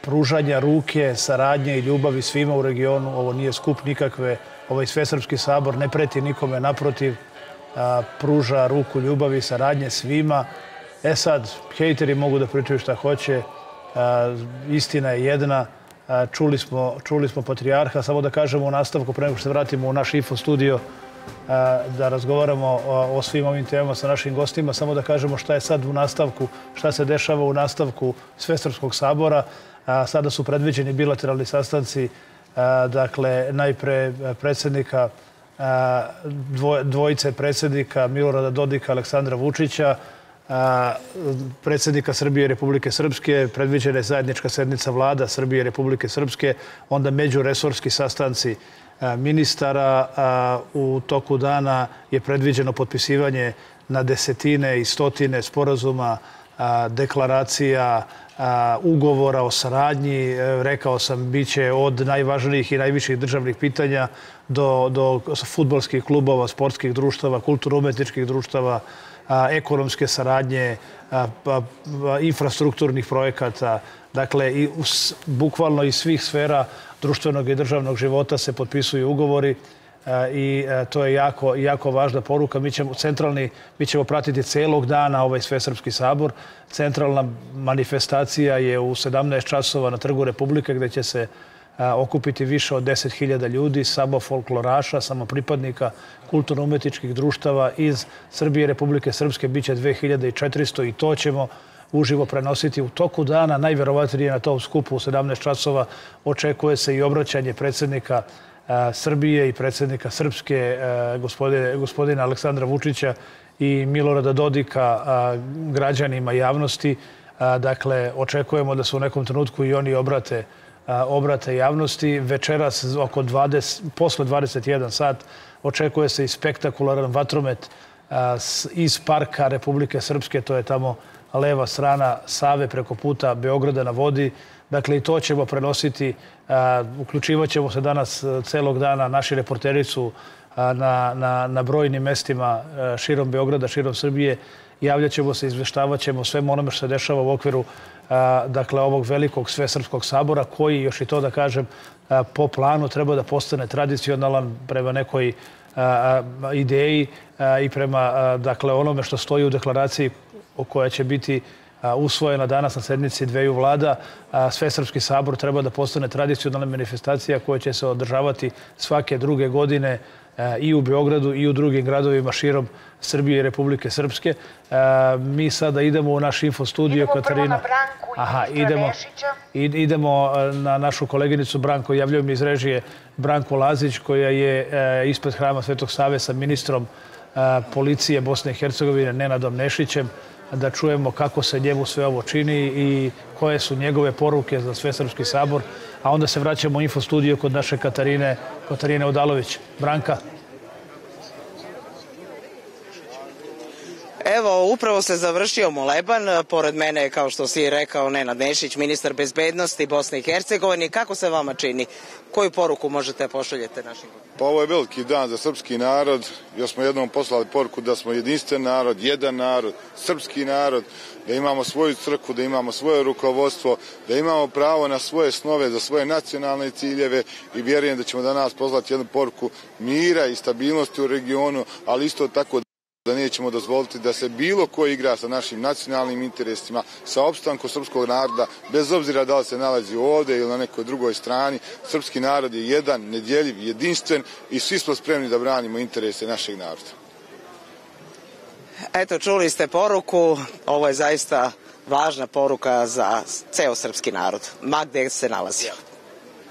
pružanja ruke, saradnje i ljubavi svima u regionu. Ovo nije skup nikakve ovaj Svesrpski sabor ne preti nikome, naprotiv, pruža ruku ljubavi, saradnje svima. E sad, hejteri mogu da pričaju šta hoće, istina je jedna, čuli smo, čuli smo patrijarha, samo da kažemo u nastavku, pre nego što se vratimo u naš info studio, da razgovaramo o, svim ovim temama sa našim gostima, samo da kažemo šta je sad u nastavku, šta se dešava u nastavku Svesrpskog sabora. Sada su predviđeni bilateralni sastanci dakle, najpre predsednika, dvojice predsednika Milorada Dodika, Aleksandra Vučića, predsednika Srbije i Republike Srpske, predviđena je zajednička sednica vlada Srbije i Republike Srpske, onda međuresorski sastanci ministara. U toku dana je predviđeno potpisivanje na desetine i stotine sporazuma, deklaracija, ugovora o saradnji. E, rekao sam, bit će od najvažnijih i najviših državnih pitanja do, do futbolskih klubova, sportskih društava, kulturno-umetničkih društava, ekonomske saradnje, pa, infrastrukturnih projekata. Dakle, i, bukvalno iz svih sfera društvenog i državnog života se potpisuju ugovori i e, to je jako, jako važna poruka. Mi ćemo, centralni, mi ćemo pratiti celog dana ovaj Svesrpski sabor. Centralna manifestacija je u 17 časova na Trgu Republike gde će se okupiti više od 10.000 ljudi, samo folkloraša, samo pripadnika kulturno-umetničkih društava iz Srbije Republike Srpske. Biće 2400 i to ćemo uživo prenositi u toku dana. Najverovatnije na tom skupu u 17 časova očekuje se i obraćanje predsednika Srbije i predsednika Srpske, gospodine, gospodina Aleksandra Vučića i Milorada Dodika građanima javnosti. Dakle, očekujemo da se u nekom trenutku i oni obrate obrate javnosti. Večeras oko 20, posle 21 sat očekuje se i spektakularan vatromet iz parka Republike Srpske, to je tamo leva strana Save preko puta Beograda na vodi. Dakle, i to ćemo prenositi. Uključivat ćemo se danas celog dana. Naši reporteri su na, na, na brojnim mestima širom Beograda, širom Srbije. Javljat ćemo se, izveštavat ćemo svemu onome što se dešava u okviru dakle, ovog velikog svesrpskog sabora, koji, još i to da kažem, po planu treba da postane tradicionalan prema nekoj ideji i prema dakle, onome što stoji u deklaraciji koja će biti usvojena danas na sednici dveju vlada. Svesrpski sabor treba da postane tradicionalna manifestacija koja će se održavati svake druge godine i u Beogradu i u drugim gradovima širom Srbije i Republike Srpske. Mi sada idemo u naš info studio, Katarina. Idemo prvo na Branku Aha, idemo, idemo na našu koleginicu Branko, javljaju mi iz režije Branko Lazić, koja je ispred hrama Svetog Save sa ministrom policije Bosne i Hercegovine Nenadom Nešićem da čujemo kako se njemu sve ovo čini i koje su njegove poruke za Svesrpski sabor, a onda se vraćamo u info studio kod naše Katarine, Katarine Odalović. Branka. Evo, upravo se završio Moleban. Pored mene je, kao što si rekao, Nenad Nešić, ministar bezbednosti Bosne i Hercegovine. Kako se vama čini? Koju poruku možete pošaljete našim Pa ovo je veliki dan za srpski narod. Još smo jednom poslali poruku da smo jedinstven narod, jedan narod, srpski narod, da imamo svoju crkvu, da imamo svoje rukovodstvo, da imamo pravo na svoje snove, za svoje nacionalne ciljeve i vjerujem da ćemo danas poslati jednu poruku mira i stabilnosti u regionu, ali isto tako da nećemo dozvoliti da se bilo ko igra sa našim nacionalnim interesima, sa opstankom srpskog naroda, bez obzira da li se nalazi ovde ili na nekoj drugoj strani. Srpski narod je jedan, nedjeljiv, jedinstven i svi smo spremni da branimo interese našeg naroda. Eto, čuli ste poruku. Ovo je zaista važna poruka za ceo srpski narod, ma gde se nalazi.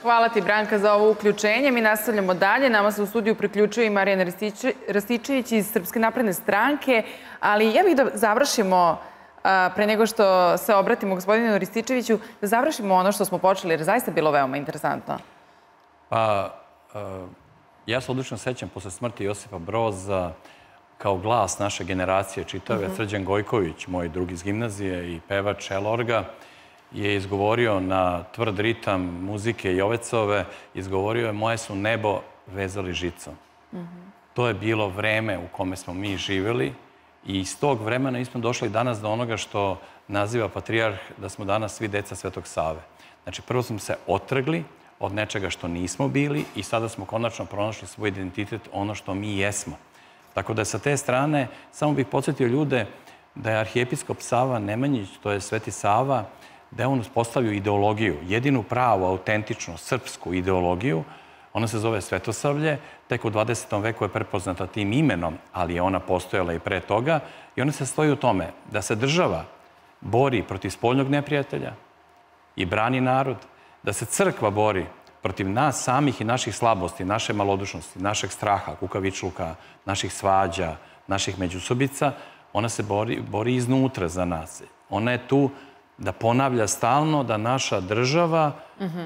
Hvala ti, Branka, za ovo uključenje. Mi nastavljamo dalje. Nama se u studiju priključuje i Marijana Rastičević iz Srpske napredne stranke. Ali ja bih da završimo, pre nego što se obratimo gospodinu Rističeviću, da završimo ono što smo počeli, jer je zaista bilo veoma interesantno. Pa, ja se odlično sećam posle smrti Josipa Broza kao glas naše generacije čitave, Srđan Gojković, moj drugi iz gimnazije i pevač Elorga, je izgovorio na tvrd ritam muzike Jovecove, izgovorio je moje su nebo vezali žicom. To je bilo vreme u kome smo mi živeli i iz tog vremena mi smo došli danas do onoga što naziva patrijarh da smo danas svi deca Svetog Save. Znači, prvo smo se otrgli od nečega što nismo bili i sada smo konačno pronašli svoj identitet, ono što mi jesmo. Tako da sa te strane, samo bih podsjetio ljude da je arhijepiskop Sava Nemanjić, to je Sveti Sava, da je on uspostavio ideologiju, jedinu pravu, autentičnu, srpsku ideologiju, Ona se zove Svetosavlje, tek u 20. veku je prepoznata tim imenom, ali je ona postojala i pre toga. I ona se stoji u tome da se država bori protiv spoljnog neprijatelja i brani narod, da se crkva bori protiv nas samih i naših slabosti, naše malodušnosti, našeg straha, kukavičluka, naših svađa, naših međusobica, ona se bori, bori iznutra za nas. Ona je tu da ponavlja stalno da naša država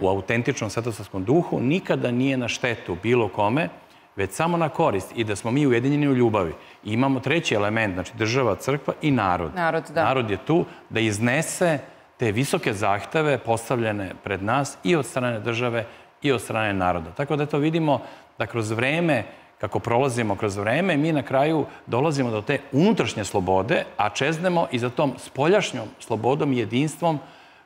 u autentičnom svetosavskom duhu nikada nije na štetu bilo kome, već samo na korist i da smo mi ujedinjeni u ljubavi. I imamo treći element, znači država, crkva i narod. Narod, da. Narod je tu da iznese te visoke zahteve postavljene pred nas i od strane države i od strane naroda. Tako da to vidimo da kroz vreme kako prolazimo kroz vreme, mi na kraju dolazimo do te unutrašnje slobode, a čeznemo i za tom spoljašnjom slobodom i jedinstvom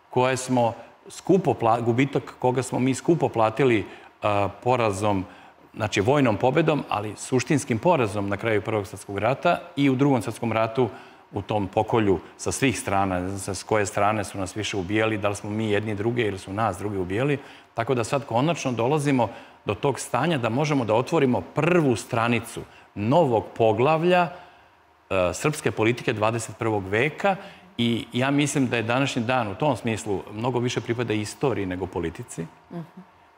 koje smo skupo, gubitak koga smo mi skupo platili porazom, znači vojnom pobedom, ali suštinskim porazom na kraju Prvog svjetskog rata i u Drugom svjetskom ratu u tom pokolju sa svih strana, znam s koje strane su nas više ubijali, da li smo mi jedni druge ili su nas drugi ubijali. Tako da sad konačno dolazimo do tog stanja da možemo da otvorimo prvu stranicu novog poglavlja e, srpske politike 21. veka i ja mislim da je današnji dan u tom smislu mnogo više pripada istoriji nego politici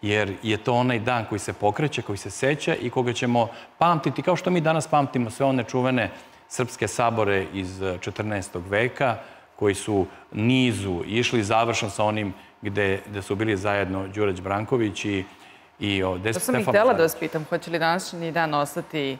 jer je to onaj dan koji se pokreće, koji se seća i koga ćemo pamtiti, kao što mi danas pamtimo sve one čuvene srpske sabore iz 14. veka, koji su nizu išli završno sa onim gde, gde su bili zajedno Đurać Branković i, i o, gde To su sam i htjela da vas pitam, hoće li današnji dan ostati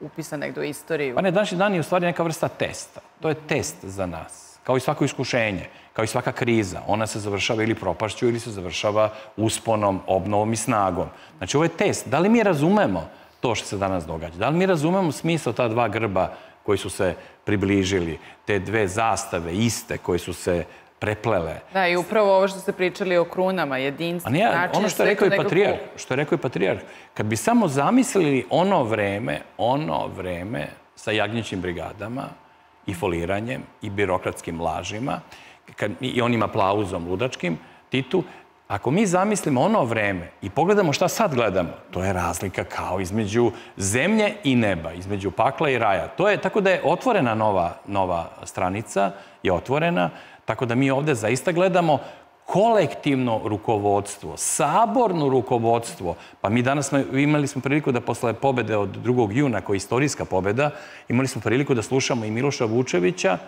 upisan negdje u istoriju? Pa ne, današnji dan je u stvari neka vrsta testa. To je test za nas. Kao i svako iskušenje, kao i svaka kriza. Ona se završava ili propašću ili se završava usponom, obnovom i snagom. Znači, ovo je test. Da li mi razumemo to što se danas događa? Da li mi razumemo smisao ta dva grba koji su se približili, te dve zastave iste koje su se preplele? Da, i upravo ovo što ste pričali o krunama, jedinstvo, način ono što je rekao i patrijarh, što je rekao i patrijarh, kad bi samo zamislili ono vreme, ono vreme sa jagnjećim brigadama i foliranjem i birokratskim lažima kad, i onim aplauzom ludačkim, Titu, ako mi zamislimo ono vreme i pogledamo šta sad gledamo, to je razlika kao između zemlje i neba, između pakla i raja. To je tako da je otvorena nova, nova stranica, je otvorena, tako da mi ovde zaista gledamo kolektivno rukovodstvo, saborno rukovodstvo. Pa mi danas imali smo priliku da posle pobede od 2. juna, koja je istorijska pobeda, imali smo priliku da slušamo i Miloša Vučevića,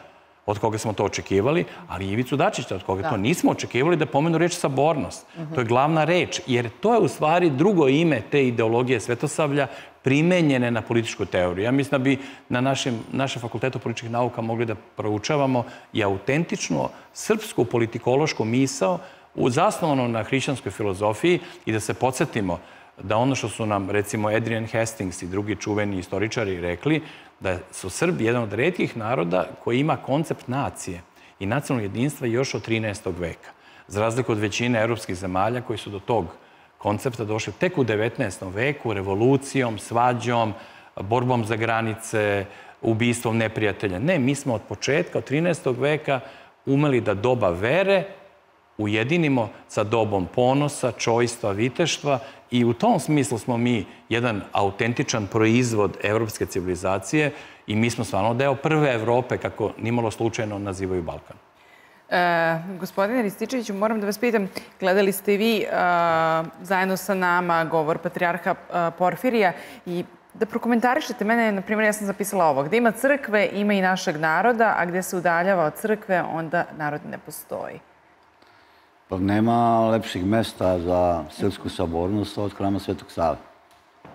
od koga smo to očekivali, ali Ivicu Dačića, od koga to nismo očekivali, da pomenu reč sabornost. To je glavna reč, jer to je u stvari drugo ime te ideologije Svetosavlja primenjene na političku teoriju. Ja mislim da bi na našem, našem fakultetu političkih nauka mogli da proučavamo i autentično srpsku politikološku misao u zasnovano na hrišćanskoj filozofiji i da se podsjetimo da ono što su nam, recimo, Adrian Hastings i drugi čuveni istoričari rekli, da su Srbi jedan od redkih naroda koji ima koncept nacije i nacionalnog jedinstva još od 13. veka. Za razliku od većine evropskih zemalja koji su do tog koncepta došli tek u 19. veku, revolucijom, svađom, borbom za granice, ubistvom neprijatelja. Ne, mi smo od početka, od 13. veka, umeli da doba vere ujedinimo sa dobom ponosa, čojstva, viteštva i u tom smislu smo mi jedan autentičan proizvod evropske civilizacije i mi smo stvarno deo prve Evrope, kako nimalo slučajno nazivaju Balkan. E, gospodine Rističeviću, moram da vas pitam, gledali ste vi e, zajedno sa nama govor patrijarha e, Porfirija i da prokomentarišete mene, na primjer, ja sam zapisala ovo, gde ima crkve, ima i našeg naroda, a gde se udaljava od crkve, onda narod ne postoji. Pa nema lepših mesta za srpsku sabornost od hrama Svetog Save.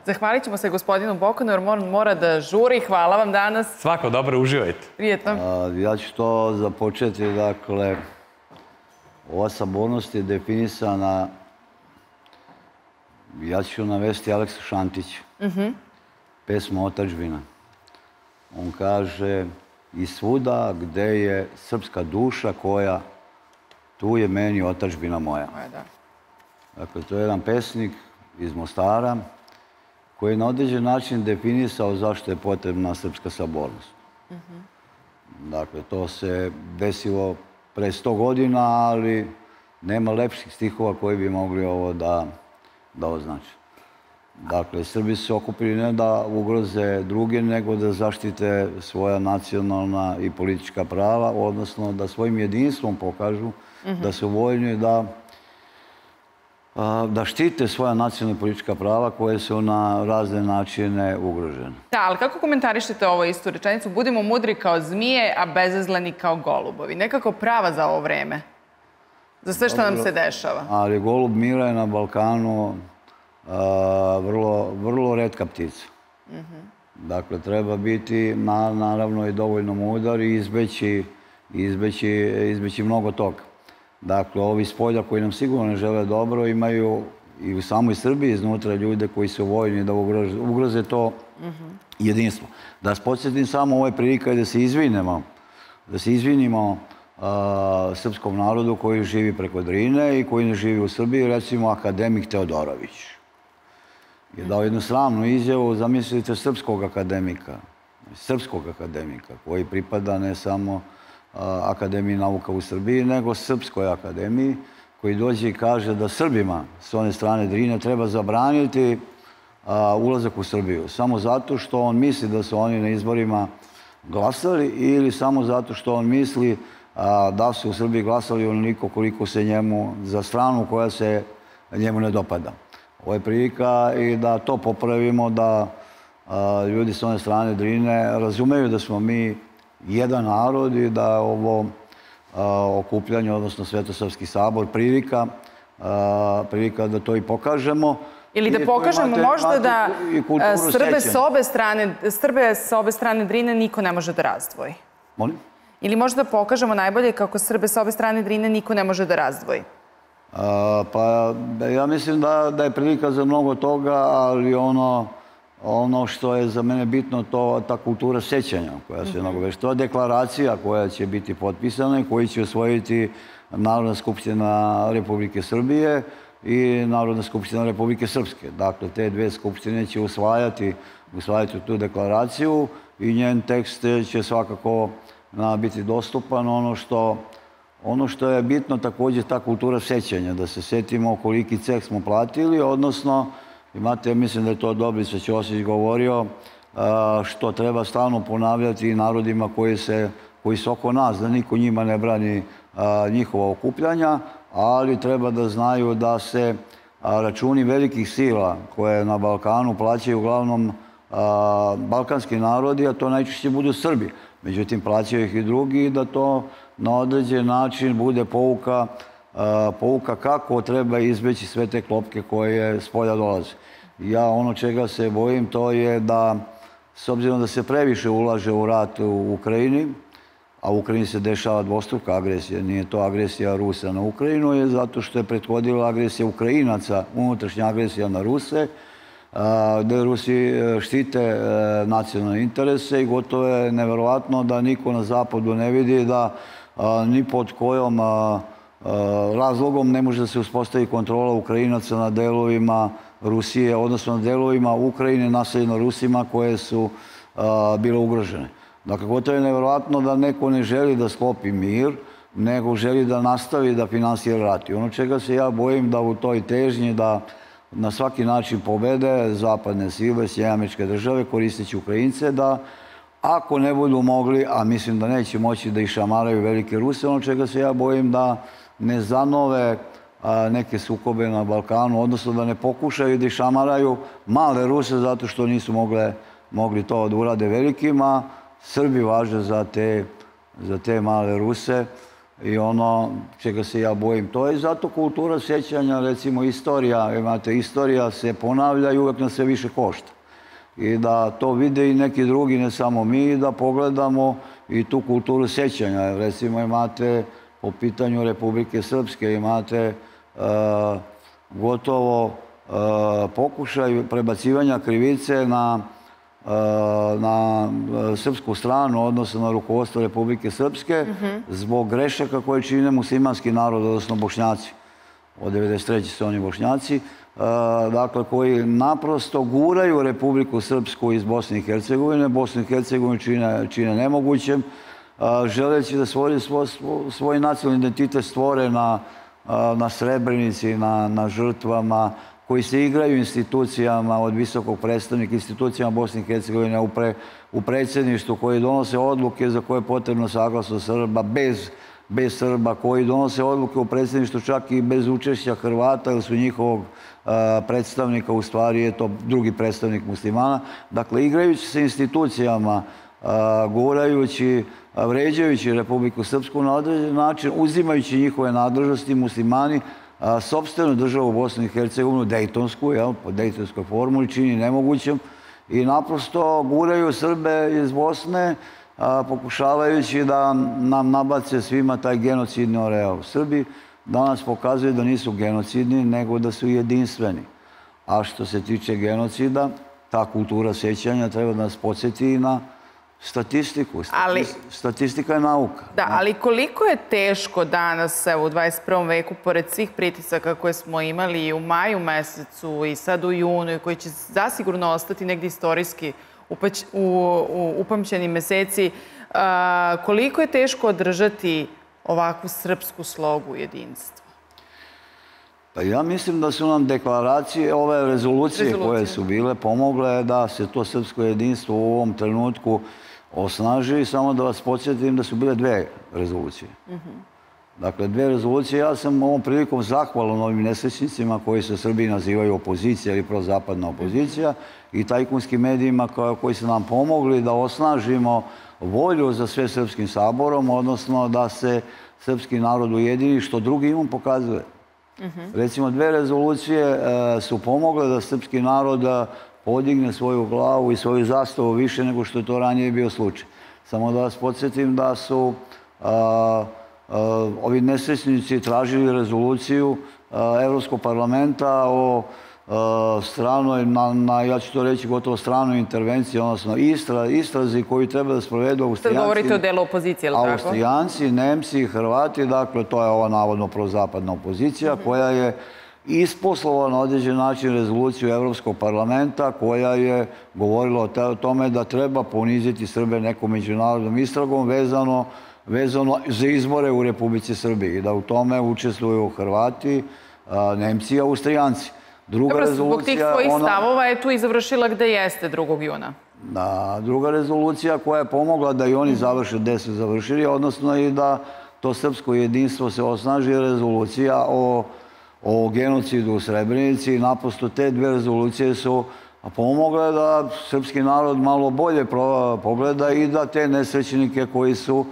Zahvalit ćemo se gospodinu Bokanu jer mora, da žuri. Hvala vam danas. Svako dobro, uživajte. Prijetno. A, Ja ću to započeti, dakle, ova sabornost je definisana, ja ću navesti Aleksa Šantića, pesma Otačbina. On kaže, i svuda gde je srpska duša koja, tu je meni otačbina moja. Da. Dakle, to je jedan pesnik iz Mostara koji je na određen način definisao zašto je potrebna srpska sabornost. Dakle, to se desilo pre 100 godina, ali nema lepših stihova koji bi mogli ovo da, da označe. Dakle, Srbi su okupili ne da ugroze druge, nego da zaštite svoja nacionalna i politička prava, odnosno da svojim jedinstvom pokažu da su voljni da da štite svoja nacionalna politička prava koje su na razne načine ugrožene. Da, ali kako komentarišete ovo istu rečenicu? Budimo mudri kao zmije, a bezazleni kao golubovi. Nekako prava za ovo vreme. Za sve što nam se dešava. Ali golub mira je na Balkanu a, vrlo, vrlo redka ptica. Dakle, treba biti na, naravno i dovoljno mudar i izbeći, izbeći, izbeći mnogo toga. Dakle, ovi s polja koji nam sigurno ne žele dobro imaju i u samoj Srbiji iznutra ljude koji su voljni da ugroze, ugroze to jedinstvo. Da vas podsjetim samo, ovo je prilika da se izvinemo, da se izvinimo a, srpskom narodu koji živi preko Drine i koji ne živi u Srbiji, recimo akademik Teodorović je dao jednu sramnu izjavu, zamislite srpskog akademika, srpskog akademika koji pripada ne samo Akademiji nauka u Srbiji, nego Srpskoj akademiji, koji dođe i kaže da Srbima s one strane Drine treba zabraniti ulazak u Srbiju. Samo zato što on misli da su oni na izborima glasali ili samo zato što on misli da su u Srbiji glasali onoliko koliko se njemu za stranu koja se njemu ne dopada. Ovo je prilika i da to popravimo, da ljudi s one strane Drine razumeju da smo mi jedan narod i da ovo a, okupljanje, odnosno Svetosavski sabor, prilika, prilika da to i pokažemo. Ili da pokažemo imate možda da Srbe sa obe strane, Srbe sa obe strane Drine niko ne može da razdvoji. Molim? Ili možda pokažemo najbolje kako Srbe sa obe strane Drine niko ne može da razdvoji. A, pa ja mislim da, da je prilika za mnogo toga, ali ono, ono što je za mene bitno, to ta kultura sećanja koja se mnogo već. To je deklaracija koja će biti potpisana i koji će osvojiti Narodna skupština Republike Srbije i Narodna skupština Republike Srpske. Dakle, te dve skupštine će usvajati, usvajati tu deklaraciju i njen tekst će svakako na, biti dostupan. Ono što Ono što je bitno takođe ta kultura sećanja, da se setimo koliki ceh smo platili, odnosno, imate, mislim da je to Dobrica Ćosić govorio, što treba stalno ponavljati narodima koji, se, koji su oko nas, da niko njima ne brani njihova okupljanja, ali treba da znaju da se računi velikih sila koje na Balkanu plaćaju uglavnom balkanski narodi, a to najčešće budu Srbi. Međutim, plaćaju ih i drugi i da to na određen način bude pouka, pouka kako treba izbeći sve te klopke koje s polja dolaze. Ja ono čega se bojim to je da, s obzirom da se previše ulaže u rat u Ukrajini, a u Ukrajini se dešava dvostruka agresija, nije to agresija Rusa na Ukrajinu, je zato što je prethodila agresija Ukrajinaca, unutrašnja agresija na Ruse, gde Rusi e, štite e, nacionalne interese i gotovo je neverovatno da niko na zapadu ne vidi da ni pod kojom razlogom ne može da se uspostavi kontrola Ukrajinaca na delovima Rusije, odnosno na delovima Ukrajine naseljeno Rusima koje su a, bile ugrožene. Dakle, gotovo je neverovatno da neko ne želi da sklopi mir, nego želi da nastavi da finansira rat. I ono čega se ja bojim da u toj težnji da na svaki način pobede zapadne sile, sjemečke države, koristeći Ukrajince, da ako ne budu mogli, a mislim da neće moći da išamaraju velike Ruse, ono čega se ja bojim da ne zanove a, neke sukobe na Balkanu, odnosno da ne pokušaju da išamaraju male Ruse zato što nisu mogle, mogli to da urade velikima. Srbi važe za te, za te male Ruse i ono čega se ja bojim. To je zato kultura sjećanja, recimo istorija, imate, istorija se ponavlja i uvek nas sve više košta. I da to vide i neki drugi, ne samo mi, da pogledamo i tu kulturu sjećanja. Recimo imate po pitanju Republike Srpske, imate e, gotovo e, pokušaj prebacivanja krivice na na srpsku stranu, odnosno na rukovodstvo Republike Srpske, zbog grešaka koje čine muslimanski narod, odnosno bošnjaci. Od 93. su oni bošnjaci, dakle, koji naprosto guraju Republiku Srpsku iz Bosne i Hercegovine. Bosnu i Hercegovinu čine, čine nemogućem, želeći da svoj, svoj, svoj nacionalni identitet stvore na, na Srebrenici, na, na žrtvama, koji se igraju institucijama od visokog predstavnika, institucijama Bosne i Hercegovine u, pre, u predsjedništvu, koji donose odluke za koje je potrebno saglasno Srba, bez, bez Srba, koji donose odluke u predsjedništvu čak i bez učešća Hrvata, ili su njihovog predstavnika, u stvari je to drugi predstavnik muslimana. Dakle, igrajući se institucijama, a, gurajući, vređajući Republiku Srpsku na određen način, uzimajući njihove nadležnosti, muslimani sobstvenu državu Bosnu i Hercegovinu, Dejtonsku, jel, po Dejtonskoj formuli, čini nemogućem i naprosto guraju Srbe iz Bosne, a, pokušavajući da nam nabace svima taj genocidni oreal. Srbi danas pokazuju da nisu genocidni, nego da su jedinstveni. A što se tiče genocida, ta kultura sećanja treba da nas podsjeti na statistiku. Ali, Statistika je nauka. Da, ali koliko je teško danas, evo, u 21. veku, pored svih pritisaka koje smo imali i u maju mesecu i sad u junu, i koji će zasigurno ostati negdje istorijski upać, u, u upamćeni meseci, a, koliko je teško održati ovakvu srpsku slogu jedinstva? Pa ja mislim da su nam deklaracije, ove rezolucije, Rezolucije. koje su bile, pomogle da se to srpsko jedinstvo u ovom trenutku osnaži. Samo da vas podsjetim da su bile dve rezolucije. Dakle, dve rezolucije. Ja sam ovom prilikom zahvalan ovim nesrećnicima koji se u Srbiji nazivaju opozicija ili prozapadna opozicija i tajkunskim medijima koji su nam pomogli da osnažimo volju za sve srpskim saborom, odnosno da se srpski narod ujedini, što drugi imam pokazuje. Recimo, dve rezolucije e, su pomogle da srpski narod e, podigne svoju glavu i svoju zastavu više nego što je to ranije bio slučaj. Samo da vas podsjetim da su a, a, ovi nesrećnici tražili rezoluciju Evropskog parlamenta o stranoj, na, na, ja ću to reći, gotovo stranoj intervenciji, odnosno istra, istrazi koju treba da sprovedu Sad Austrijanci. govorite o delu opozicije, ili tako? Austrijanci, Nemci, Hrvati, dakle to je ova navodno prozapadna opozicija koja je isposlova na određen način rezoluciju Evropskog parlamenta koja je govorila o tome da treba poniziti Srbe nekom međunarodnom istragom vezano, vezano za izbore u Republici Srbiji i da u tome učestvuju Hrvati, Nemci i Austrijanci. Druga Dobro, zbog tih rezolucija, svojih ona- stavova je tu i završila gde jeste 2. juna. da, druga rezolucija koja je pomogla da i oni završe gde su završili, odnosno i da to srpsko jedinstvo se osnaži rezolucija o, o genocidu u Srebrenici naprosto te dve rezolucije su pomogle da srpski narod malo bolje pogleda i da te nesrećnike koji su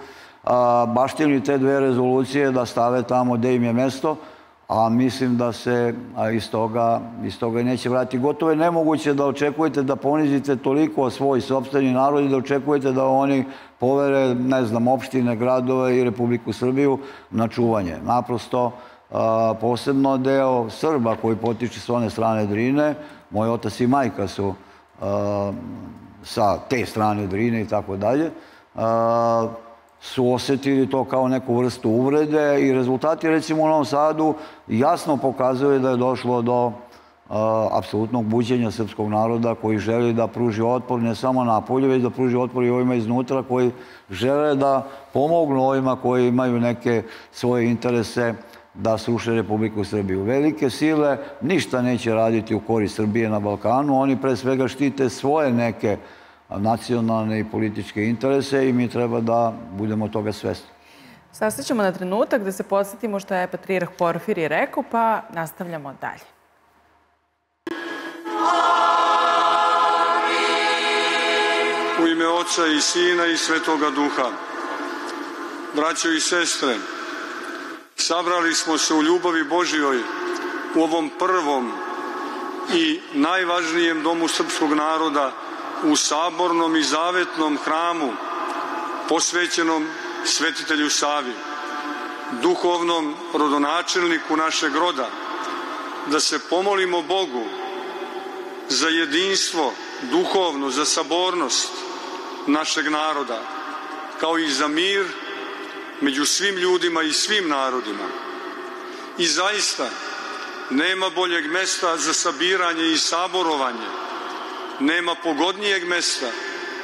a, te dve rezolucije da stave tamo gde im je mesto, a mislim da se a, iz, toga, iz neće vratiti. Gotovo je nemoguće da očekujete da ponizite toliko svoj sobstveni narod i da očekujete da oni povere, ne znam, opštine, gradove i Republiku Srbiju na čuvanje. Naprosto, a, posebno deo Srba koji potiče s one strane Drine, moj otac i majka su a, sa te strane Drine i tako dalje, su osjetili to kao neku vrstu uvrede i rezultati recimo u Novom Sadu jasno pokazuju da je došlo do apsolutnog buđenja srpskog naroda koji želi da pruži otpor ne samo na polju, već da pruži otpor i ovima iznutra koji žele da pomognu ovima koji imaju neke svoje interese da sruše Republiku Srbiju. Velike sile ništa neće raditi u korist Srbije na Balkanu, oni pre svega štite svoje neke nacionalne i političke interese i mi treba da budemo toga svesni. Sastaćemo na trenutak da se podsjetimo što je Patrijarh Porfirije rekao, pa nastavljamo dalje. U ime Oca i Sina i Svetoga Duha. Braćo i sestre, sabrali smo se u ljubavi Božjoj u ovom prvom i najvažnijem domu srpskog naroda u sabornom i zavetnom hramu posvećenom svetitelju Savi, duhovnom rodonačelniku našeg roda, da se pomolimo Bogu za jedinstvo duhovno, za sabornost našeg naroda, kao i za mir među svim ljudima i svim narodima. I zaista, nema boljeg mesta za sabiranje i saborovanje, nema pogodnijeg mesta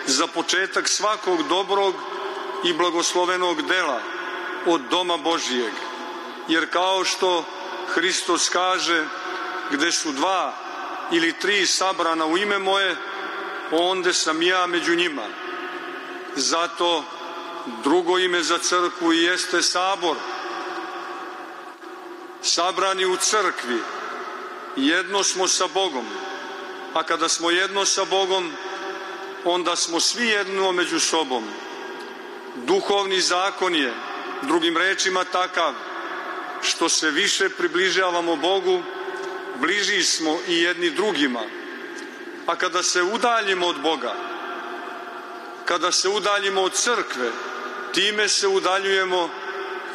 za početak svakog dobrog i blagoslovenog dela od doma Božijeg. Jer kao što Hristos kaže, gde su dva ili tri sabrana u ime moje, onda sam ja među njima. Zato drugo ime za crkvu jeste sabor. Sabrani u crkvi, jedno smo sa Bogom, a kada smo jedno sa Bogom, onda smo svi jedno među sobom. Duhovni zakon je, drugim rečima, takav, što se više približavamo Bogu, bliži smo i jedni drugima. A kada se udaljimo od Boga, kada se udaljimo od crkve, time se udaljujemo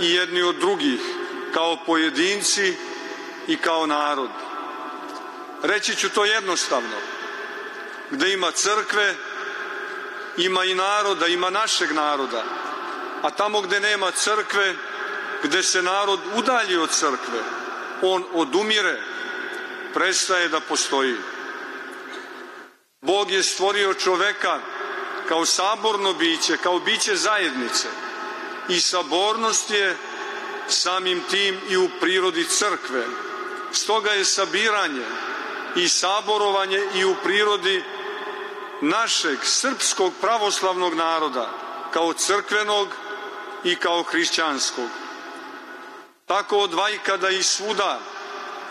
i jedni od drugih, kao pojedinci i kao narod. Reći ću to jednostavno. Gde ima crkve, ima i naroda, ima našeg naroda. A tamo gde nema crkve, gde se narod udalji od crkve, on odumire, prestaje da postoji. Bog je stvorio čoveka kao saborno biće, kao biće zajednice. I sabornost je samim tim i u prirodi crkve. Stoga je sabiranje i saborovanje i u prirodi našeg srpskog pravoslavnog naroda, kao crkvenog i kao hrišćanskog. Tako od vajkada i svuda,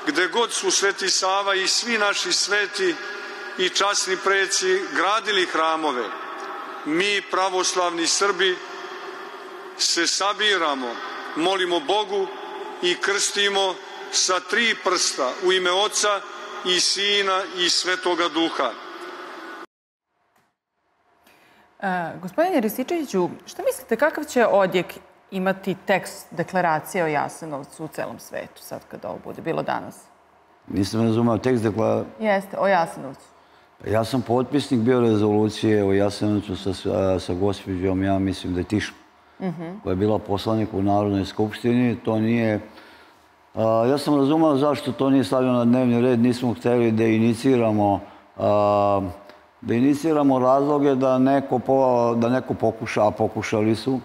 gde god su Sveti Sava i svi naši sveti i časni preci gradili hramove, mi pravoslavni Srbi se sabiramo, molimo Bogu i krstimo sa tri prsta u ime Oca i Sina i Svetoga Duha. E, gospodine Risičeviću, šta mislite kakav će odjek imati tekst deklaracije o Jasenovcu u celom svetu, sad kada ovo bude bilo danas? Nisam razumao tekst deklaracije. Jeste, o Jasenovcu. Ja sam potpisnik bio rezolucije o Jasenovcu sa, sa, gospođom, ja mislim da je Tišma, koja je bila poslanik u Narodnoj skupštini. To nije... A, ja sam razumao zašto to nije stavljeno na dnevni red. Nismo hteli da iniciramo a, da iniciramo razloge da neko, po, da neko pokuša, a pokušali su,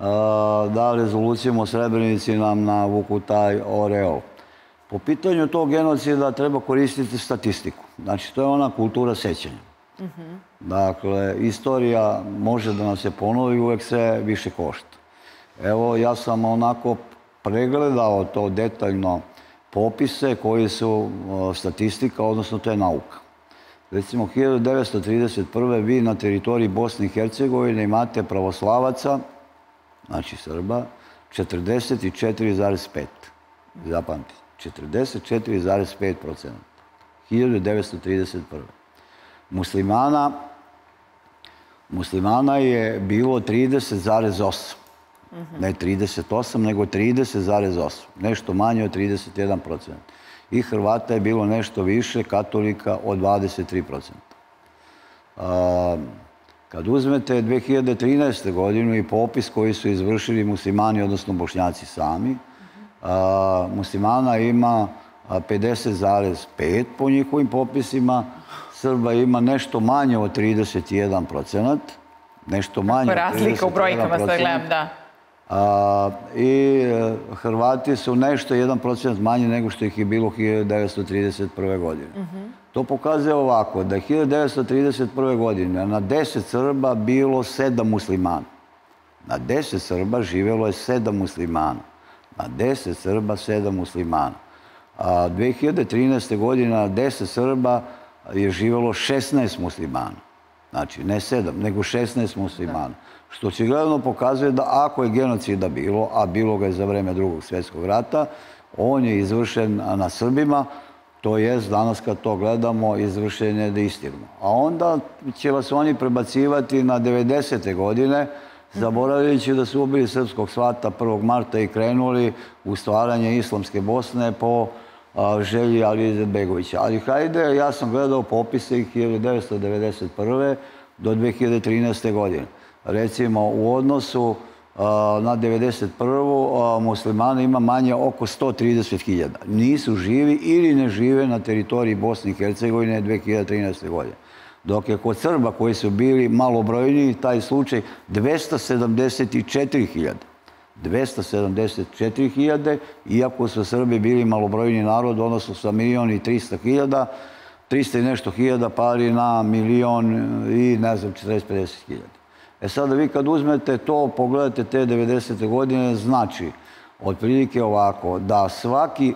a, da rezolucijom o Srebrenici nam navuku taj oreol. Po pitanju tog genocida treba koristiti statistiku. Znači, to je ona kultura sećanja. Dakle, istorija može da nam se ponovi, uvek se više košta. Evo, ja sam onako pregledao to detaljno popise koji su statistika, odnosno to je nauka. Recimo, 1931. vi na teritoriji Bosne i Hercegovine imate pravoslavaca, znači Srba, 44,5. Zapamtite. 44,5 procenta. 1931. Muslimana, muslimana je bilo 30,8. Ne 38, nego 30,8. Nešto manje od 31 procent. I Hrvata je bilo nešto više, katolika od 23 procenta. Kad uzmete 2013. godinu i popis koji su izvršili muslimani, odnosno bošnjaci sami, a, muslimana ima 50,5 po njihovim popisima, Srba ima nešto manje od 31 procenat, nešto manje od 31 Razlika u brojkama sve gledam, da. A, I e, Hrvati su nešto, jedan procenat manje nego što ih je bilo 1931. godine. To pokazuje ovako, da je 1931. godine na 10 Srba bilo 7 muslimana. Na 10 Srba živelo je 7 muslimana. Na 10 Srba, 7 muslimana. A 2013. godine na 10 Srba je živelo 16 muslimana. Znači, ne sedam, nego 16 muslimana. Što očigledno pokazuje da ako je genocida bilo, a bilo ga je za vreme drugog svjetskog rata, on je izvršen na Srbima, to jest danas kad to gledamo, izvršen je da istirno. A onda će vas oni prebacivati na 90. godine, zaboravljajući da su ubili srpskog svata 1. marta i krenuli u stvaranje islamske Bosne po želji Ali Izetbegovića. Ali hajde, ja sam gledao popise ih 1991. do 2013. godine. Recimo, u odnosu na 91. a, muslimana ima manje oko 130.000. Nisu živi ili ne žive na teritoriji Bosne i Hercegovine 2013. godine. Dok je kod Srba koji su bili malobrojniji taj slučaj 274.000. 274.000, iako su Srbi bili malobrojni narod, odnosno sa milion i 300 hiljada, 300 i nešto hiljada pali na milion i ne znam, 40-50 hiljada. E sada vi kad uzmete to, pogledate te 90. godine, znači otprilike ovako, da svaki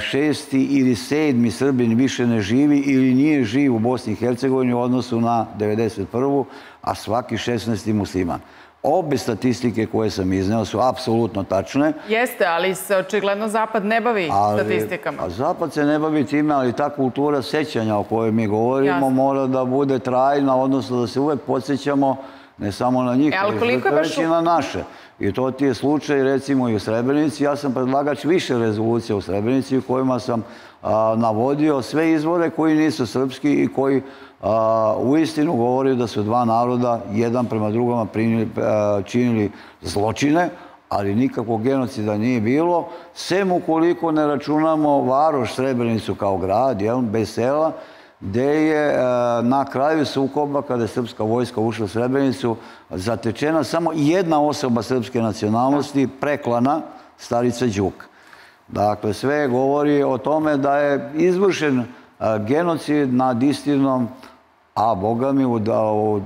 šesti ili sedmi Srbin više ne živi ili nije živ u Bosni i Hercegovini u odnosu na 91. a svaki 16. musliman. Obe statistike koje sam izneo su apsolutno tačne. Jeste, ali se očigledno Zapad ne bavi Ali- statistikama. A Zapad se ne bavi time, ali ta kultura sećanja o kojoj mi govorimo mora da bude trajna, odnosno da se uvek podsjećamo ne samo na njih, E, ali koliko je žrtve, baš i na naše. I to ti je slučaj recimo i u Srebrenici. Ja sam predlagač više rezolucija u Srebrenici u kojima sam navodio sve izvore koji nisu srpski i koji u istinu govori da su dva naroda jedan prema drugama prinili, a, činili zločine, ali nikakvog genocida nije bilo, sem ukoliko ne računamo Varoš Srebrenicu kao grad, jel, bez sela, gde je e, na kraju sukoba, kada je srpska vojska ušla u Srebrenicu, zatečena samo jedna osoba srpske nacionalnosti, preklana, starica Đuk. Dakle, sve govori o tome da je izvršen e, genocid nad istinom, a boga mi u, da- u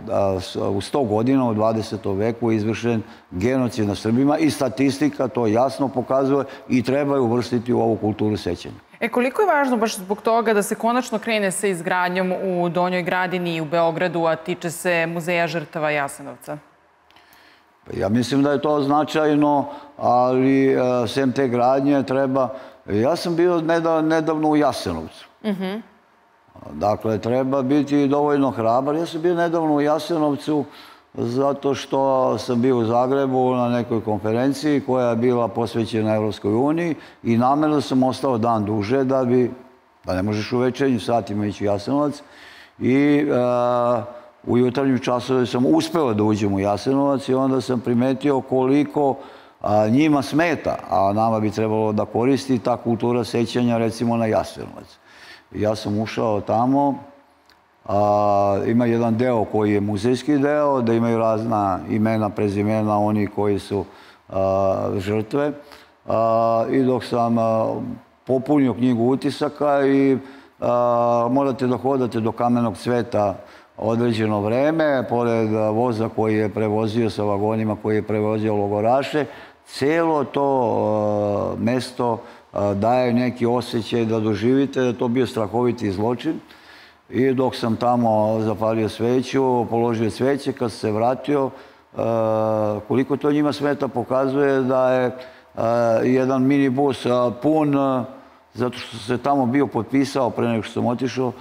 100 godina u 20. veku je izvršen genocid na Srbima i statistika to jasno pokazuje i treba je uvrstiti u ovu kulturu sećanja. E, koliko je važno baš zbog toga da se konačno krene sa izgradnjom u Donjoj Gradini i u Beogradu, a tiče se Muzeja žrtava Jasenovca? Pa Ja mislim da je to značajno, ali e, sem te gradnje treba... Ja sam bio neda- nedavno u Jasenovcu. Dakle, treba biti dovoljno hrabar. Ja sam bio nedavno u Jasenovcu zato što sam bio u Zagrebu na nekoj konferenciji koja je bila posvećena Evropskoj uniji i namjerno sam ostao dan duže da bi, da ne možeš u večernjim satima ići Jasenovac i e, u jutarnjim časovima sam uspeo da uđem u Jasenovac i onda sam primetio koliko a, njima smeta, a nama bi trebalo da koristi ta kultura sećanja recimo na Jasenovac. Ja sam ušao tamo, a, ima jedan deo koji je muzejski deo, da imaju razna imena, prezimena, oni koji su žrtve. I dok sam popunio knjigu utisaka i morate da hodate do kamenog cveta određeno vreme, pored voza koji je prevozio sa vagonima, koji je prevozio logoraše, celo to mesto daje neki osjećaj da doživite da to bio strahoviti zločin. I dok sam tamo zapalio sveću, položio sveće, kad se vratio, e, koliko to njima smeta pokazuje da je e, jedan minibus e, pun, zato što se tamo bio potpisao pre nego što sam otišao,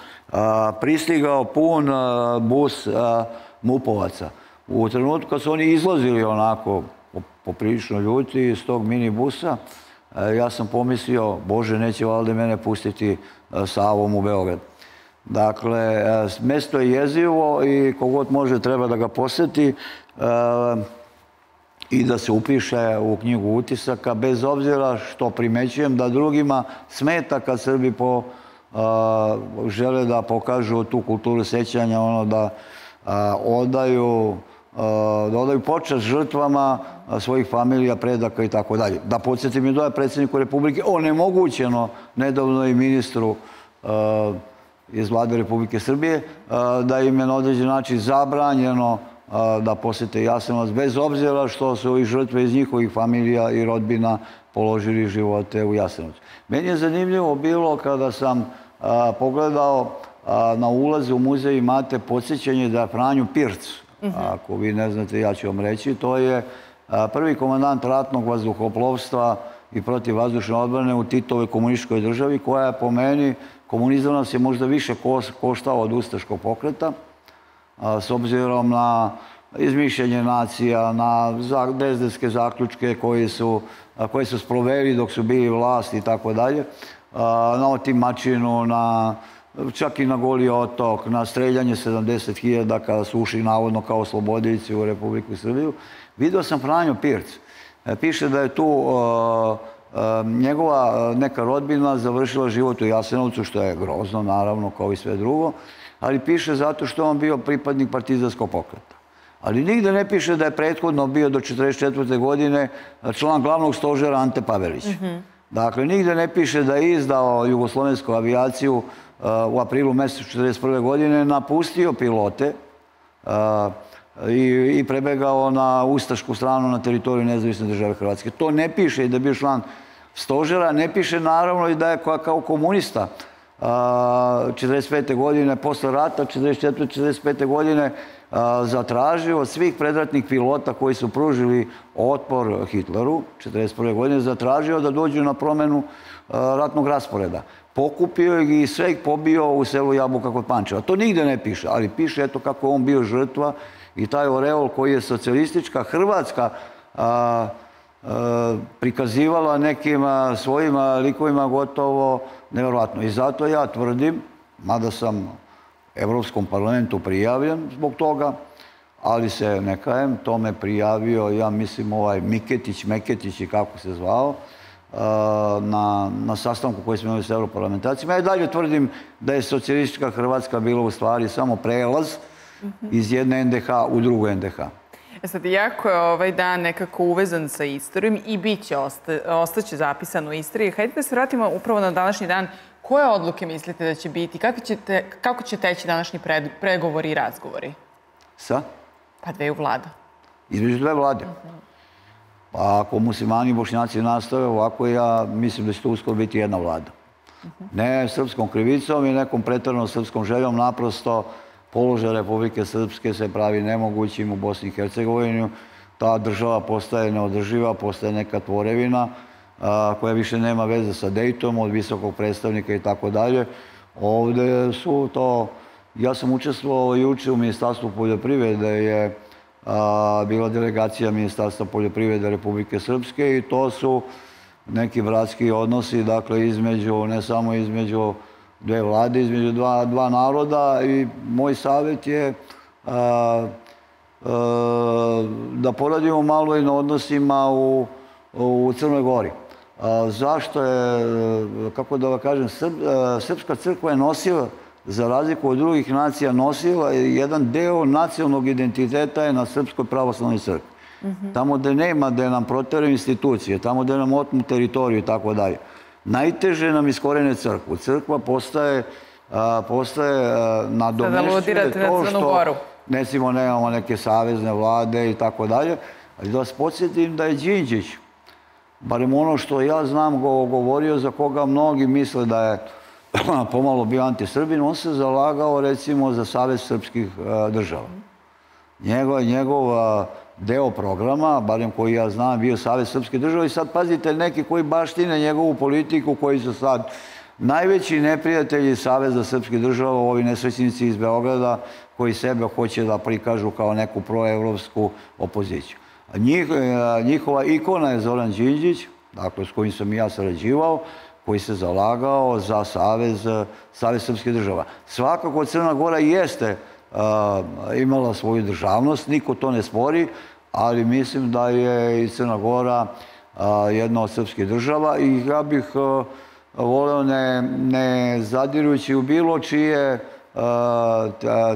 pristigao pun bus mupovaca. U trenutku kad su oni izlazili onako po- poprilično ljuti iz tog minibusa, ja sam pomislio, Bože, neće valjda mene pustiti sa Avom u Beograd. Dakle, e, mesto je jezivo i kogod može treba da ga poseti e, i da se upiše u knjigu utisaka, bez obzira što primećujem da drugima smeta kad Srbi po, a, žele da pokažu tu kulturu sećanja, ono da odaju da odaju počast žrtvama svojih familija, predaka i tako dalje. Da podsjetim i da je predsjedniku Republike onemogućeno nedavno i ministru a, iz vlade Republike Srbije, a, da im je na određen način zabranjeno a, da posete Jasenovac, bez obzira što su i žrtve iz njihovih familija i rodbina položili živote u Jasenovcu. Meni je zanimljivo bilo kada sam a, pogledao na ulazu u muzej imate podsjećanje da Franju Pirc, ako vi ne znate, ja ću vam reći, to je prvi komandant ratnog vazduhoplovstva i protiv vazdušne odbrane u Titovoj komunističkoj državi, koja je po meni, komunizam nas je možda više koštao od ustaškog pokreta, s obzirom na izmišljanje nacija, na bezdeske zaključke koji su, a, koje su sproveli dok su bili vlast i tako dalje, na otimačinu, na čak i na Goli otok, na streljanje 70.000 kada su ušli navodno kao slobodiljci u Republiku Srbiju. Video sam Franjo Pirc. E, Piše da je tu njegova a, neka rodbina završila život u Jasenovcu, što je grozno, naravno, kao i sve drugo, ali piše zato što on bio pripadnik partizanskog pokreta. Ali nigde ne piše da je prethodno bio do 1944. godine član glavnog stožera Ante Pavelić. Dakle, nigde ne piše da je izdao jugoslovensku avijaciju uh, u aprilu mesecu 1941. godine, napustio pilote uh, i, i prebegao na ustašku stranu na teritoriju nezavisne države Hrvatske. To ne piše i da je bio član stožera, ne piše naravno i da je kao- komunista a, 45. godine, posle rata, 44. 45. godine, zatražio od svih predratnih pilota koji su pružili otpor Hitleru 41. godine, zatražio da dođu na promenu ratnog rasporeda. Pokupio ih i sve ih pobio u selu Jabuka kod Pančeva. To nigde ne piše, ali piše eto kako on bio žrtva i taj oreol koji je socijalistička Hrvatska a, prikazivala nekim svojim likovima gotovo nevjerojatno. I zato ja tvrdim, mada sam Evropskom parlamentu prijavljen zbog toga, ali se ne kajem, to me prijavio, ja mislim, ovaj Miketić, Meketić i kako se zvao, na, na sastanku koji smo imali s europarlamentarcima. Ja dalje tvrdim da je socijalistička Hrvatska bila u stvari samo prelaz iz jedne NDH u drugu NDH. E sad, jako je ovaj dan nekako uvezan sa istorijom i bit će, osta, ostaće zapisan u istoriji. Hajde da se vratimo upravo na današnji dan. Koje odluke mislite da će biti? Kako će, te, kako će teći današnji pregovori i razgovori? Sa? Pa dveju vlada. Između dve vlade. Pa ako muslimani i bošnjaci nastave ovako, ja mislim da će to uskoro biti jedna vlada. Ne srpskom krivicom i nekom pretarnom srpskom željom, naprosto položaj Republike Srpske se pravi nemogućim u Bosni i Hercegovini. Ta država postaje neodrživa, postaje neka tvorevina koja više nema veze sa Dejtom od visokog predstavnika i tako dalje. Ovde su to... Ja sam učestvovao juče u Ministarstvu poljoprivrede, je bila delegacija Ministarstva poljoprivrede Republike Srpske i to su neki bratski odnosi, dakle, između, ne samo između dve vlade, između dva, dva naroda i moj savjet je a, a, da poradimo malo i na odnosima u, u Crnoj Gori. A, zašto je, kako da vam kažem, Srb, a, Srpska crkva je nosila, za razliku od drugih nacija, nosila je jedan deo nacionalnog identiteta je na Srpskoj pravoslavnoj crkvi. Tamo gde nema, gde nam proteraju institucije, tamo gde nam otmu teritoriju i tako dalje. Najteže nam iskorene crkvu. Crkva postaje, a, postaje nadomešćuje to što, recimo, nemamo neke savezne vlade i tako dalje. Ali da vas podsjetim da je Đinđić, barem ono što ja znam, go, govorio za koga mnogi misle da je pomalo bio antisrbin, on se zalagao recimo za Savez srpskih a, država. Njegov, njegov a, deo programa, barem koji ja znam, bio Savez srpske države i sad pazite neki koji baštine njegovu politiku, koji su sad najveći neprijatelji Saveza srpskih država, ovi nesrećnici iz Beograda, koji sebe hoće da prikažu kao neku proevropsku opoziciju. Njih, a, njihova ikona je Zoran Đinđić, dakle s kojim sam i ja sarađivao, koji se zalagao za Savez, Savez srpskih država. Svakako Crna Gora jeste imala svoju državnost, niko to ne spori, ali mislim da je i Crna Gora a, jedna od srpskih država i ja bih a, voleo ne, ne zadirujući u bilo čije a,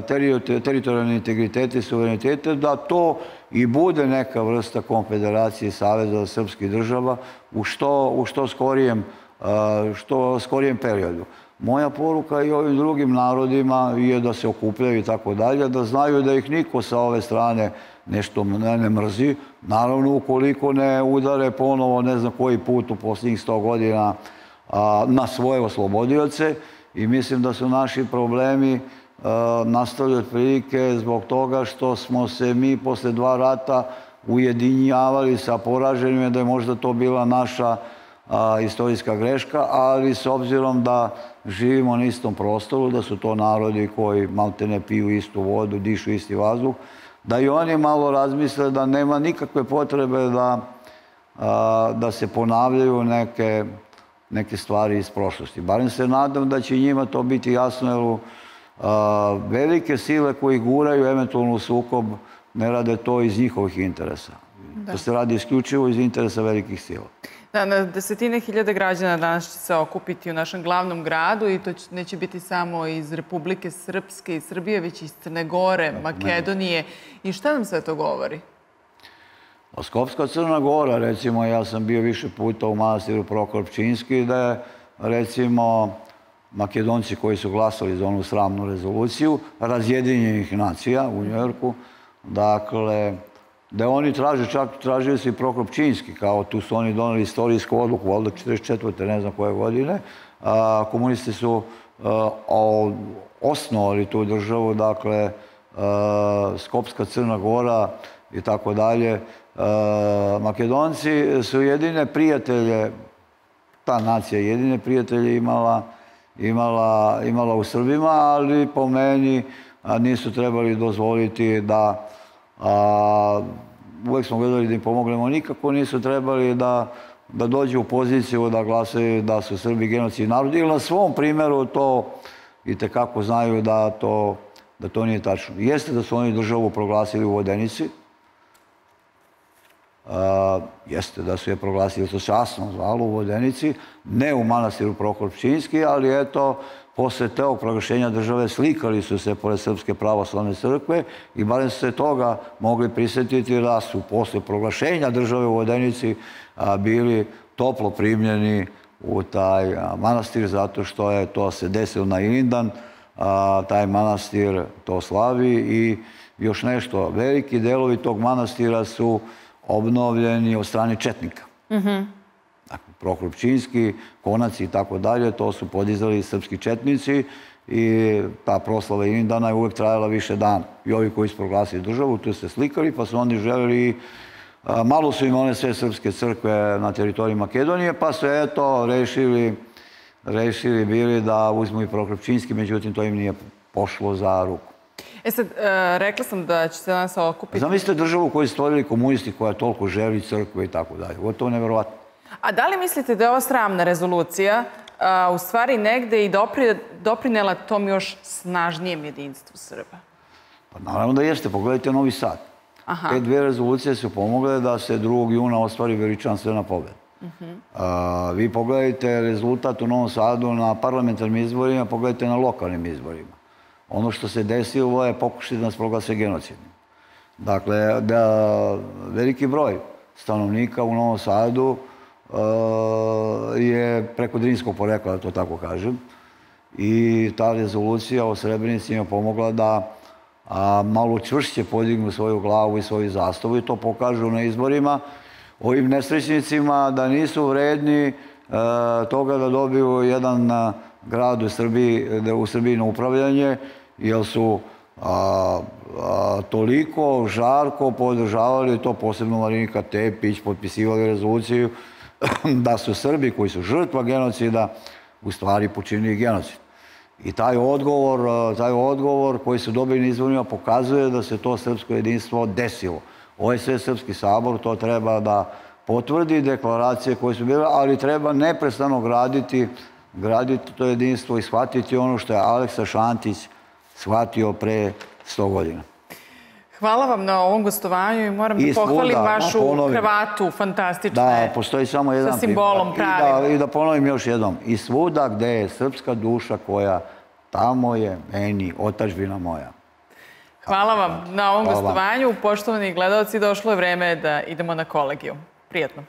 teri- teritorijalne integritete i suverenitete, da to i bude neka vrsta konfederacije Saveza srpskih država u što, u što skorijem što skorijem periodu. Moja poruka i ovim drugim narodima je da se okupljaju i tako dalje, da znaju da ih niko sa ove strane nešto ne, mrzi. Naravno, ukoliko ne udare ponovo, ne znam koji put u posljednjih sto godina, a, na svoje oslobodioce i mislim da su naši problemi e, nastali otprilike zbog toga što smo se mi posle dva rata ujedinjavali sa poraženima, da je možda to bila naša a, istorijska greška, ali s obzirom da živimo na istom prostoru, da su to narodi koji malte ne piju istu vodu, dišu isti vazduh, da i oni malo razmisle da nema nikakve potrebe da, a, da se ponavljaju neke, neke stvari iz prošlosti. Barem se nadam da će njima to biti jasno, jer velike sile koji guraju eventualno sukob ne rade to iz njihovih interesa. Da. To se radi isključivo iz interesa velikih sila. Da, na desetine hiljade građana danas će se okupiti u našem glavnom gradu i to će, neće biti samo iz Republike Srpske i Srbije, već iz Crne Gore, da, Makedonije. Ne. I šta nam sve to govori? Pa Skopska Crna Gora, recimo, ja sam bio više puta u manastiru Prokorpčinski, da je, recimo, Makedonci koji su glasali za onu sramnu rezoluciju, razjedinjenih nacija u Njujorku, dakle, da oni traže, čak tražili su i Prokopčinski, kao tu su oni doneli istorijsku odluku, valjda 44. ne znam koje godine, a, komunisti su osnovali tu državu, dakle, Skopska Crna Gora i tako dalje. Makedonci su jedine prijatelje, ta nacija jedine prijatelje imala, imala, imala u Srbima, ali po meni nisu trebali dozvoliti da a, uvek smo gledali da im pomognemo, nikako nisu trebali da, da dođu u poziciju da glasaju da su Srbi genocid narod. Ili na svom primjeru to i tekako znaju da to, da to nije tačno. Jeste da su oni državu proglasili u Vodenici, Uh, jeste da su je proglasili, to se jasno zvalo u Vodenici, ne u manastiru Prokorpčinski, ali eto, Posle tog proglašenja države slikali su se pored Srpske pravoslavne crkve i barem se toga mogli prisetiti da su posle proglašenja države u Vodenici bili toplo primljeni u taj manastir zato što je to se desilo na Ilindan, a, taj manastir to slavi i još nešto, veliki delovi tog manastira su obnovljeni od strane Četnika. Mm -hmm. Prokrupčinski, Konaci i tako dalje, to su podizali srpski četnici i ta proslava Inindana je uvek trajala više dana. I ovi koji su proglasili državu, tu se slikali, pa su oni želeli Malo su im one sve srpske crkve na teritoriji Makedonije, pa su eto rešili, rešili bili da uzmu i Prokrupčinski, međutim to im nije pošlo za ruku. E sad, e, rekla sam da će se danas okupiti... Zamislite državu koju stvorili komunisti koja toliko želi crkve i tako dalje. Gotovo neverovatno. A da li mislite da je ova sramna rezolucija a, u stvari negde i dopri, doprinela tom još snažnijem jedinstvu Srba? Pa naravno da jeste. Pogledajte Novi Sad. Aha. Te dve rezolucije su pomogle da se 2. juna ostvari veličanstvena pobeda. Uh mhm. -huh. a, vi pogledajte rezultat u Novom Sadu na parlamentarnim izborima, pogledajte na lokalnim izborima. Ono što se desilo je pokušati da nas proglase genocidnim. Dakle, da veliki broj stanovnika u Novom Sadu je preko drinskog porekla, da to tako kažem. I ta rezolucija o Srebrenici im pomogla da a, malo čvršće podignu svoju glavu i svoju zastavu i to pokažu na izborima ovim nesrećnicima da nisu vredni e, toga da dobiju jedan a, grad u Srbiji, da u Srbiji na upravljanje, jer su a, a, toliko žarko podržavali to, posebno Marinika Tepić, potpisivali rezoluciju, da su Srbi koji su žrtva genocida u stvari počinili genocid. I taj odgovor, e, taj odgovor koji su dobili na izvorima pokazuje da se to srpsko jedinstvo desilo. Ovaj sve Srpski sabor to treba da potvrdi deklaracije koje su bile, ali treba neprestano graditi, graditi to jedinstvo i shvatiti ono što je Aleksa Šantić shvatio pre 100 godina. Hvala vam na ovom gostovanju i moram I da pohvalim vašu ponovim, kravatu, fantastična Da, postoji samo jedan Sa simbolom pravim. I da, I da ponovim još jednom. I svuda gde je srpska duša koja tamo je meni otačbina moja. Hvala vam na ovom Hvala gostovanju. Poštovani gledalci, došlo je vreme da idemo na kolegiju. Prijetno.